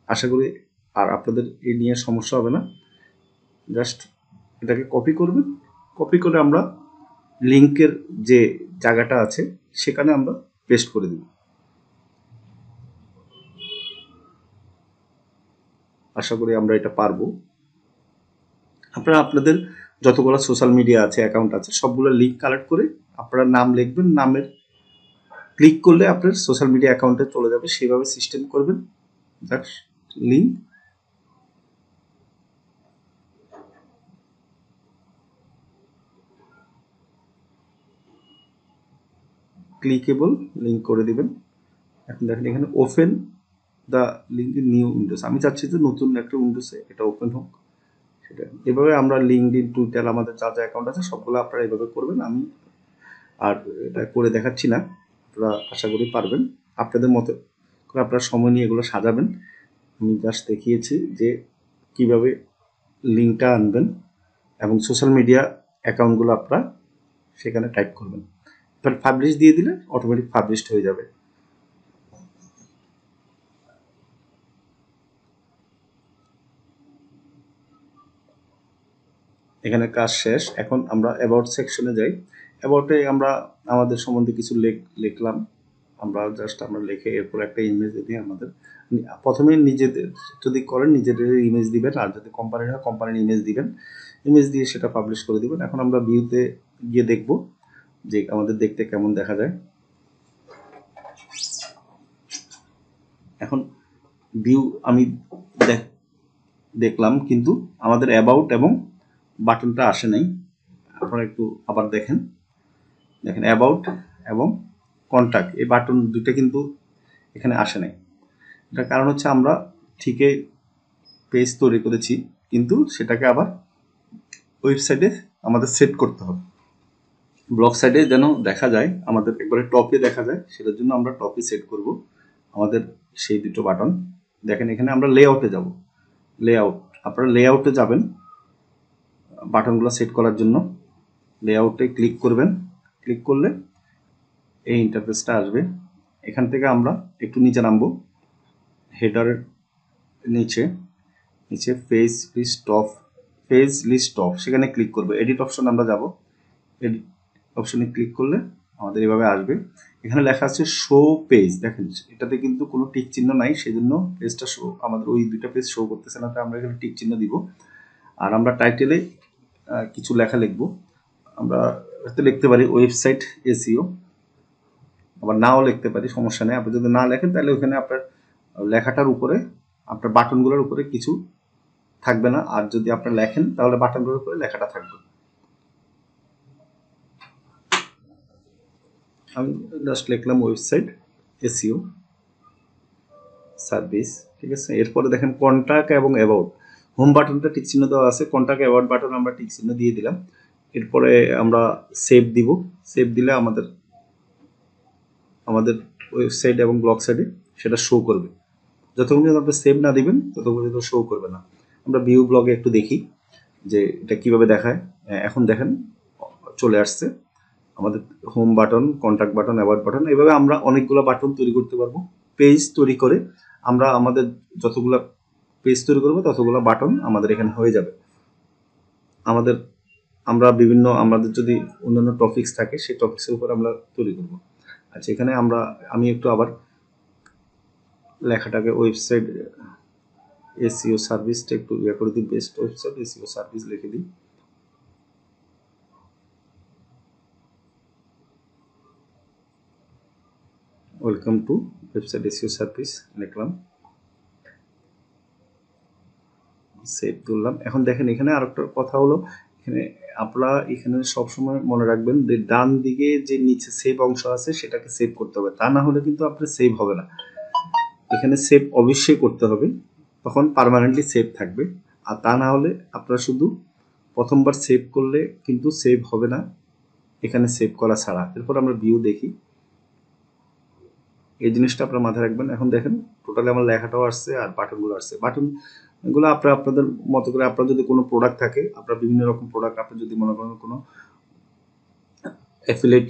আশা করি আর আপনাদের এই নিয়ে সমস্যা হবে না। জাস্ট এটাকে কপি করবেন। কপি করে আমরা লিঙ্কের যে জায়গাটা আছে, সেখানে আমরা পেস্ট করে দিব। আশা করি আমরা এটা পারব। আপনারা আপনাদের যতগুলো সোশ্যাল মিডিয়া আছে অ্যাকাউন্ট আছে, সবগুলো লিঙ্ক কালেক্ট করে আপনারা নাম লিখবেন, নামের ক্লিক করলে আপনার সোশ্যাল মিডিয়া অ্যাকাউন্টে চলে যাবে। সেইভাবে সিস্টেম করবেন। জাস্ট লিঙ্ক ক্লিকেবল লিঙ্ক করে দেবেন। এখন দেখেন এখানে open the link in new windows আমি চাচ্ছি যে নতুন একটা উইন্ডোজে এটা ওপেন হোক। সেটা এভাবে আমরা লিঙ্কড ইন টুইটার আমাদের যা যা অ্যাকাউন্ট আছে সবগুলো আপনারা এভাবে করবেন। আমি আর এটা করে দেখাচ্ছি না। আপনারা আশা করি পারবেন। আপনাদের মতো করে আপনারা সময় নিয়ে এগুলো সাজাবেন। আমি জাস্ট দেখিয়েছি যে কীভাবে লিঙ্কটা আনবেন এবং সোশ্যাল মিডিয়া অ্যাকাউন্টগুলো আপনারা সেখানে টাইপ করবেন। এবার পাবলিশ দিয়ে দিলে অটোমেটিক পাবলিশড হয়ে যাবে। এখানে কাজ শেষ। এখন আমরা অ্যাবাউট সেকশনে যাই। অ্যাবাউটে আমরা আমাদের সম্বন্ধে কিছু লেখ লিখলাম। আমরা জাস্ট আমরা লিখে এরপর একটা ইমেজ দিই আমাদের। প্রথমে নিজেদের, যদি করেন নিজেদের ইমেজ দিবেন। আর যদি কোম্পানির হয় কোম্পানির ইমেজ দিবেন। ইমেজ দিয়ে সেটা পাবলিশ করে দিবেন। এখন আমরা ভিউতে গিয়ে দেখব। যে আমাদের দেখতে কেমন দেখা যায়। এখন ভিউ আমি দেখ দেখলাম, কিন্তু আমাদের অ্যাবাউট এবং বাটনটা আসে নাই। আপনারা একটু আবার দেখেন। দেখেন অ্যাবাউট এবং কন্ট্যাক্ট এই বাটন দুটো কিন্তু এখানে আসে নাই। এটার কারণ হচ্ছে আমরা ঠিকই পেজ তৈরি করেছি, কিন্তু সেটাকে আবার ওয়েবসাইটে আমাদের সেট করতে হবে। ব্লগ সাইডে যেন দেখা যায়, আমাদের একবারে টপে দেখা যায়, সেটার জন্য আমরা টপে সেট করব। আমাদের সেই দুটো বাটন দেখেন, এখানে আমরা লেআউটে যাব। লেআউট আপনারা লেআউটে যাবেন বাটনগুলো সেট করার জন্য। লেআউটে ক্লিক করবেন। ক্লিক করলে এই ইন্টারফেসটা আসবে। এখান থেকে আমরা একটু নিচে নামবো। হেডারের নিচে নিচে face stop page list of সেখানে ক্লিক করব। এডিট অপশন আমরা যাব। এডিট অপশনে ক্লিক করলে আমাদের এভাবে আসবে। এখানে লেখা আছে শো পেজ দেখেন, এটাতে কিন্তু কোনো টিক চিহ্ন নাই, সেজন্য পেজটা শো আমাদের ওই দুইটা পেজ শো করতেছে না, তাই আমরা এখানে টিক চিহ্ন দিব। আর আমরা টাইটেলে কিছু লেখা লিখব। আমরা হয়তো লিখতে পারি ওয়েবসাইট এসিও আবার নাও লিখতে পারি, সমস্যা নেই। আপনি যদি না লেখেন, তাহলে ওখানে আপনার লেখাটার উপরে, আপনার বাটনগুলোর উপরে কিছু থাকবে না। আর যদি আপনি লেখেন, তাহলে বাটনগুলোর উপরে লেখাটা থাকবে। আমি জাস্ট লিখলাম ওয়েবসাইট এসিও সার্ভিস ঠিক আছে? এরপরে দেখেন কন্ট্যাক্ট এবং অ্যাবাউট হোম বাটনটা টিক চিহ্ন দেওয়া আছে কন্ট্যাক্ট অ্যাবাউট বাটন আমরা টিক চিহ্ন দিয়ে দিলাম। এরপরে আমরা সেভ দিব। সেভ দিলে আমাদের আমাদের ওয়েবসাইট এবং ব্লগ সাইডে সেটা শো করবে। যতক্ষণ পর্যন্ত আপনি সেভ না দিবেন, ততক্ষণ পর্যন্ত শো করবে না। আমরা ভিউ ব্লগে একটু দেখি যে এটা কীভাবে দেখায়। এখন দেখেন, চলে আসছে। আমাদের home button contact button award button এভাবে আমরা অনেকগুলো বাটন তৈরি করতে পারব। পেজ তৈরি করে আমরা আমাদের যতগুলো পেজ তৈরি করব, ততগুলো বাটন আমাদের এখানে হয়ে যাবে। আমাদের, আমরা বিভিন্ন, আমাদের যদি অন্যান্য টপিক্স থাকে, সেই টপিক্সের উপর আমরা তৈরি করব। আচ্ছা এখানে আমরা, আমি একটু আবার লেখাটাকে ওয়েবসাইট এসিও সার্ভিসটা একটু ইয়ে করে দিই বেস্ট ওয়েবসাইট এসিও সার্ভিস লিখে দিই। Welcome to website SEO service লিখলাম সেভ তুললাম এখন দেখেন এখানে আরেকটা কথা হলো, এখানে আপনারা এখানে সবসময় মনে রাখবেন যে ডান দিকে যে নিচে সেভ অংশ আছে, সেটাকে সেভ করতে হবে। তা না হলে কিন্তু আপনার সেভ হবে না। এখানে সেভ অবশ্যই করতে হবে। তখন পারমানেন্টলি সেভ থাকবে। আর তা না হলে আপনারা শুধু প্রথমবার সেভ করলে কিন্তু সেভ হবে না। এখানে সেভ করা ছাড়া। এরপর আমরা ভিউ দেখি। এই জিনিসটা আপনারা মাথায় রাখবেন। এখন দেখেন টোটালি আমার লেখাটাও আসছে আর বাটনগুলো আসছে। বাটন এগুলো আপনারা আপনাদের মতো করে, আপনার যদি কোনো প্রোডাক্ট থাকে, আপনার বিভিন্ন রকম প্রোডাক্ট আপনি যদি মনে করেন কোনো অ্যাফিলেট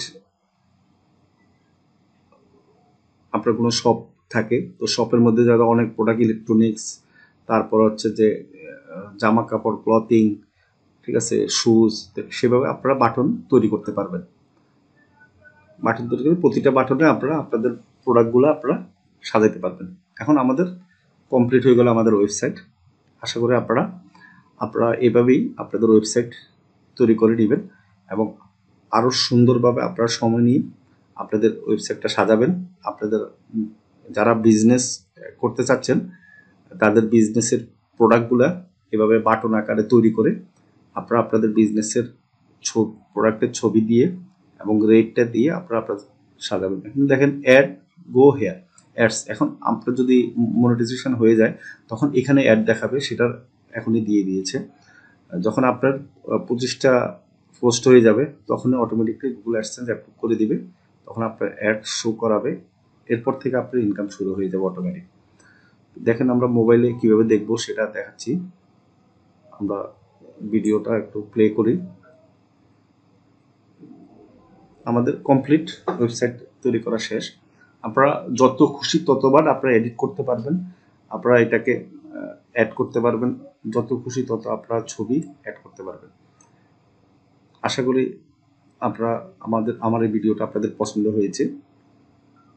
আপনার কোনো শপ থাকে, তো শপের মধ্যে যারা অনেক প্রোডাক্ট ইলেকট্রনিক্স তারপর হচ্ছে যে জামা কাপড় ক্লথিং ঠিক আছে শুজ সেভাবে আপনারা বাটন তৈরি করতে পারবেন। বাটন তৈরি করে প্রতিটা বাটনে আপনারা আপনাদের প্রোডাক্টগুলো আপনারা সাজাতে পারবেন। এখন আমাদের কমপ্লিট হয়ে গেল আমাদের ওয়েবসাইট আশা করি আপনারা আপনারা এভাবেই আপনাদের ওয়েবসাইট তৈরি করে নেবেন এবং আরও সুন্দরভাবে আপনারা সময় নিয়ে আপনাদের ওয়েবসাইটটা সাজাবেন। আপনাদের, যারা বিজনেস করতে চাচ্ছেন, তাদের বিজনেসের প্রোডাক্টগুলা এভাবে বাটন আকারে তৈরি করে আপনারা আপনাদের বিজনেসের প্রোডাক্টের ছবি দিয়ে এবং রেটটা দিয়ে আপনারা আপনার সাজাবেন। দেখেন অ্যাড গো হেয়ার অ্যাডস এখন আপনার যদি মনিটাইজেশন হয়ে যায়, তখন এখানে অ্যাড দেখাবে, সেটার এখনই দিয়ে দিয়েছে। যখন আপনার পঁচিশটা পোস্ট হয়ে যাবে তখন অটোমেটিকলি গুগল অ্যাডসেন্স অ্যাপ্রুভ করে দিবে। তখন আপনার অ্যাড শো করাবে। এরপর থেকে আপনার ইনকাম শুরু হয়ে যাবে অটোমেটিক দেখেন আমরা মোবাইলে কীভাবে দেখব, সেটা দেখাচ্ছি। আমরা ভিডিওটা একটু প্লে করি। আমাদের কমপ্লিট ওয়েবসাইট তৈরি করা শেষ। আপনারা যত খুশি ততবার আপনারা এডিট করতে পারবেন। আপনারা এটাকে অ্যাড করতে পারবেন। যত খুশি তত আপনারা ছবি অ্যাড করতে পারবেন। আশা করি আপনারা আমাদের, আমার এই ভিডিওটা আপনাদের পছন্দ হয়েছে।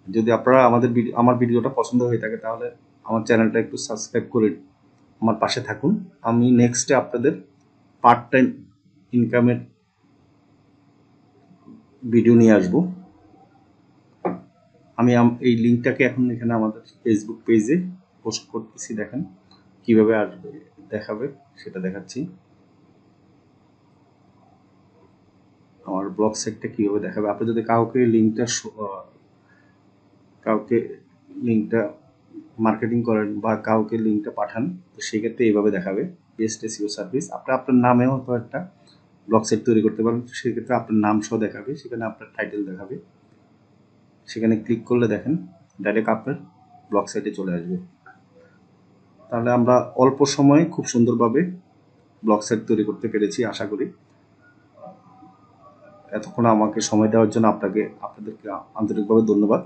যদি আপনারা আমাদের আমার ভিডিওটা পছন্দ হয়ে থাকে তাহলে আমার চ্যানেলটা একটু সাবস্ক্রাইব করে আমার পাশে থাকুন। আমি নেক্সটে আপনাদের পার্ট টাইম ইনকামের ভিডিও নিয়ে আসব। আমি এই লিঙ্কটাকে এখন এখানে আমাদের ফেসবুক পেজে পোস্ট করতেছি, দেখেন। কীভাবে আসবে দেখাবে, সেটা দেখাচ্ছি। আমার ব্লগ সাইটটা কীভাবে দেখাবে? আপনি যদি কাউকে লিঙ্কটা কাউকে লিঙ্কটা মার্কেটিং করেন বা কাউকে লিঙ্কটা পাঠান, তো সেক্ষেত্রে এইভাবে দেখাবে। বেস্ট এসিও সার্ভিস আপনি আপনার নামেও হয়তো একটা ব্লগ সাইট তৈরি করতে পারেন সেক্ষেত্রে আপনার নাম সহ দেখাবে, সেখানে আপনার টাইটেল দেখাবে। সেখানে ক্লিক করলে দেখেন ডাইরেক্ট আপনার ব্লক সাইটে চলে আসবে। তাহলে আমরা অল্প সময়ে খুব সুন্দরভাবে ব্লক সাইট তৈরি করতে পেরেছি, আশা করি। এতক্ষণ আমাকে সময় দেওয়ার জন্য আপনাকে, আপনাদেরকে আন্তরিকভাবে ধন্যবাদ।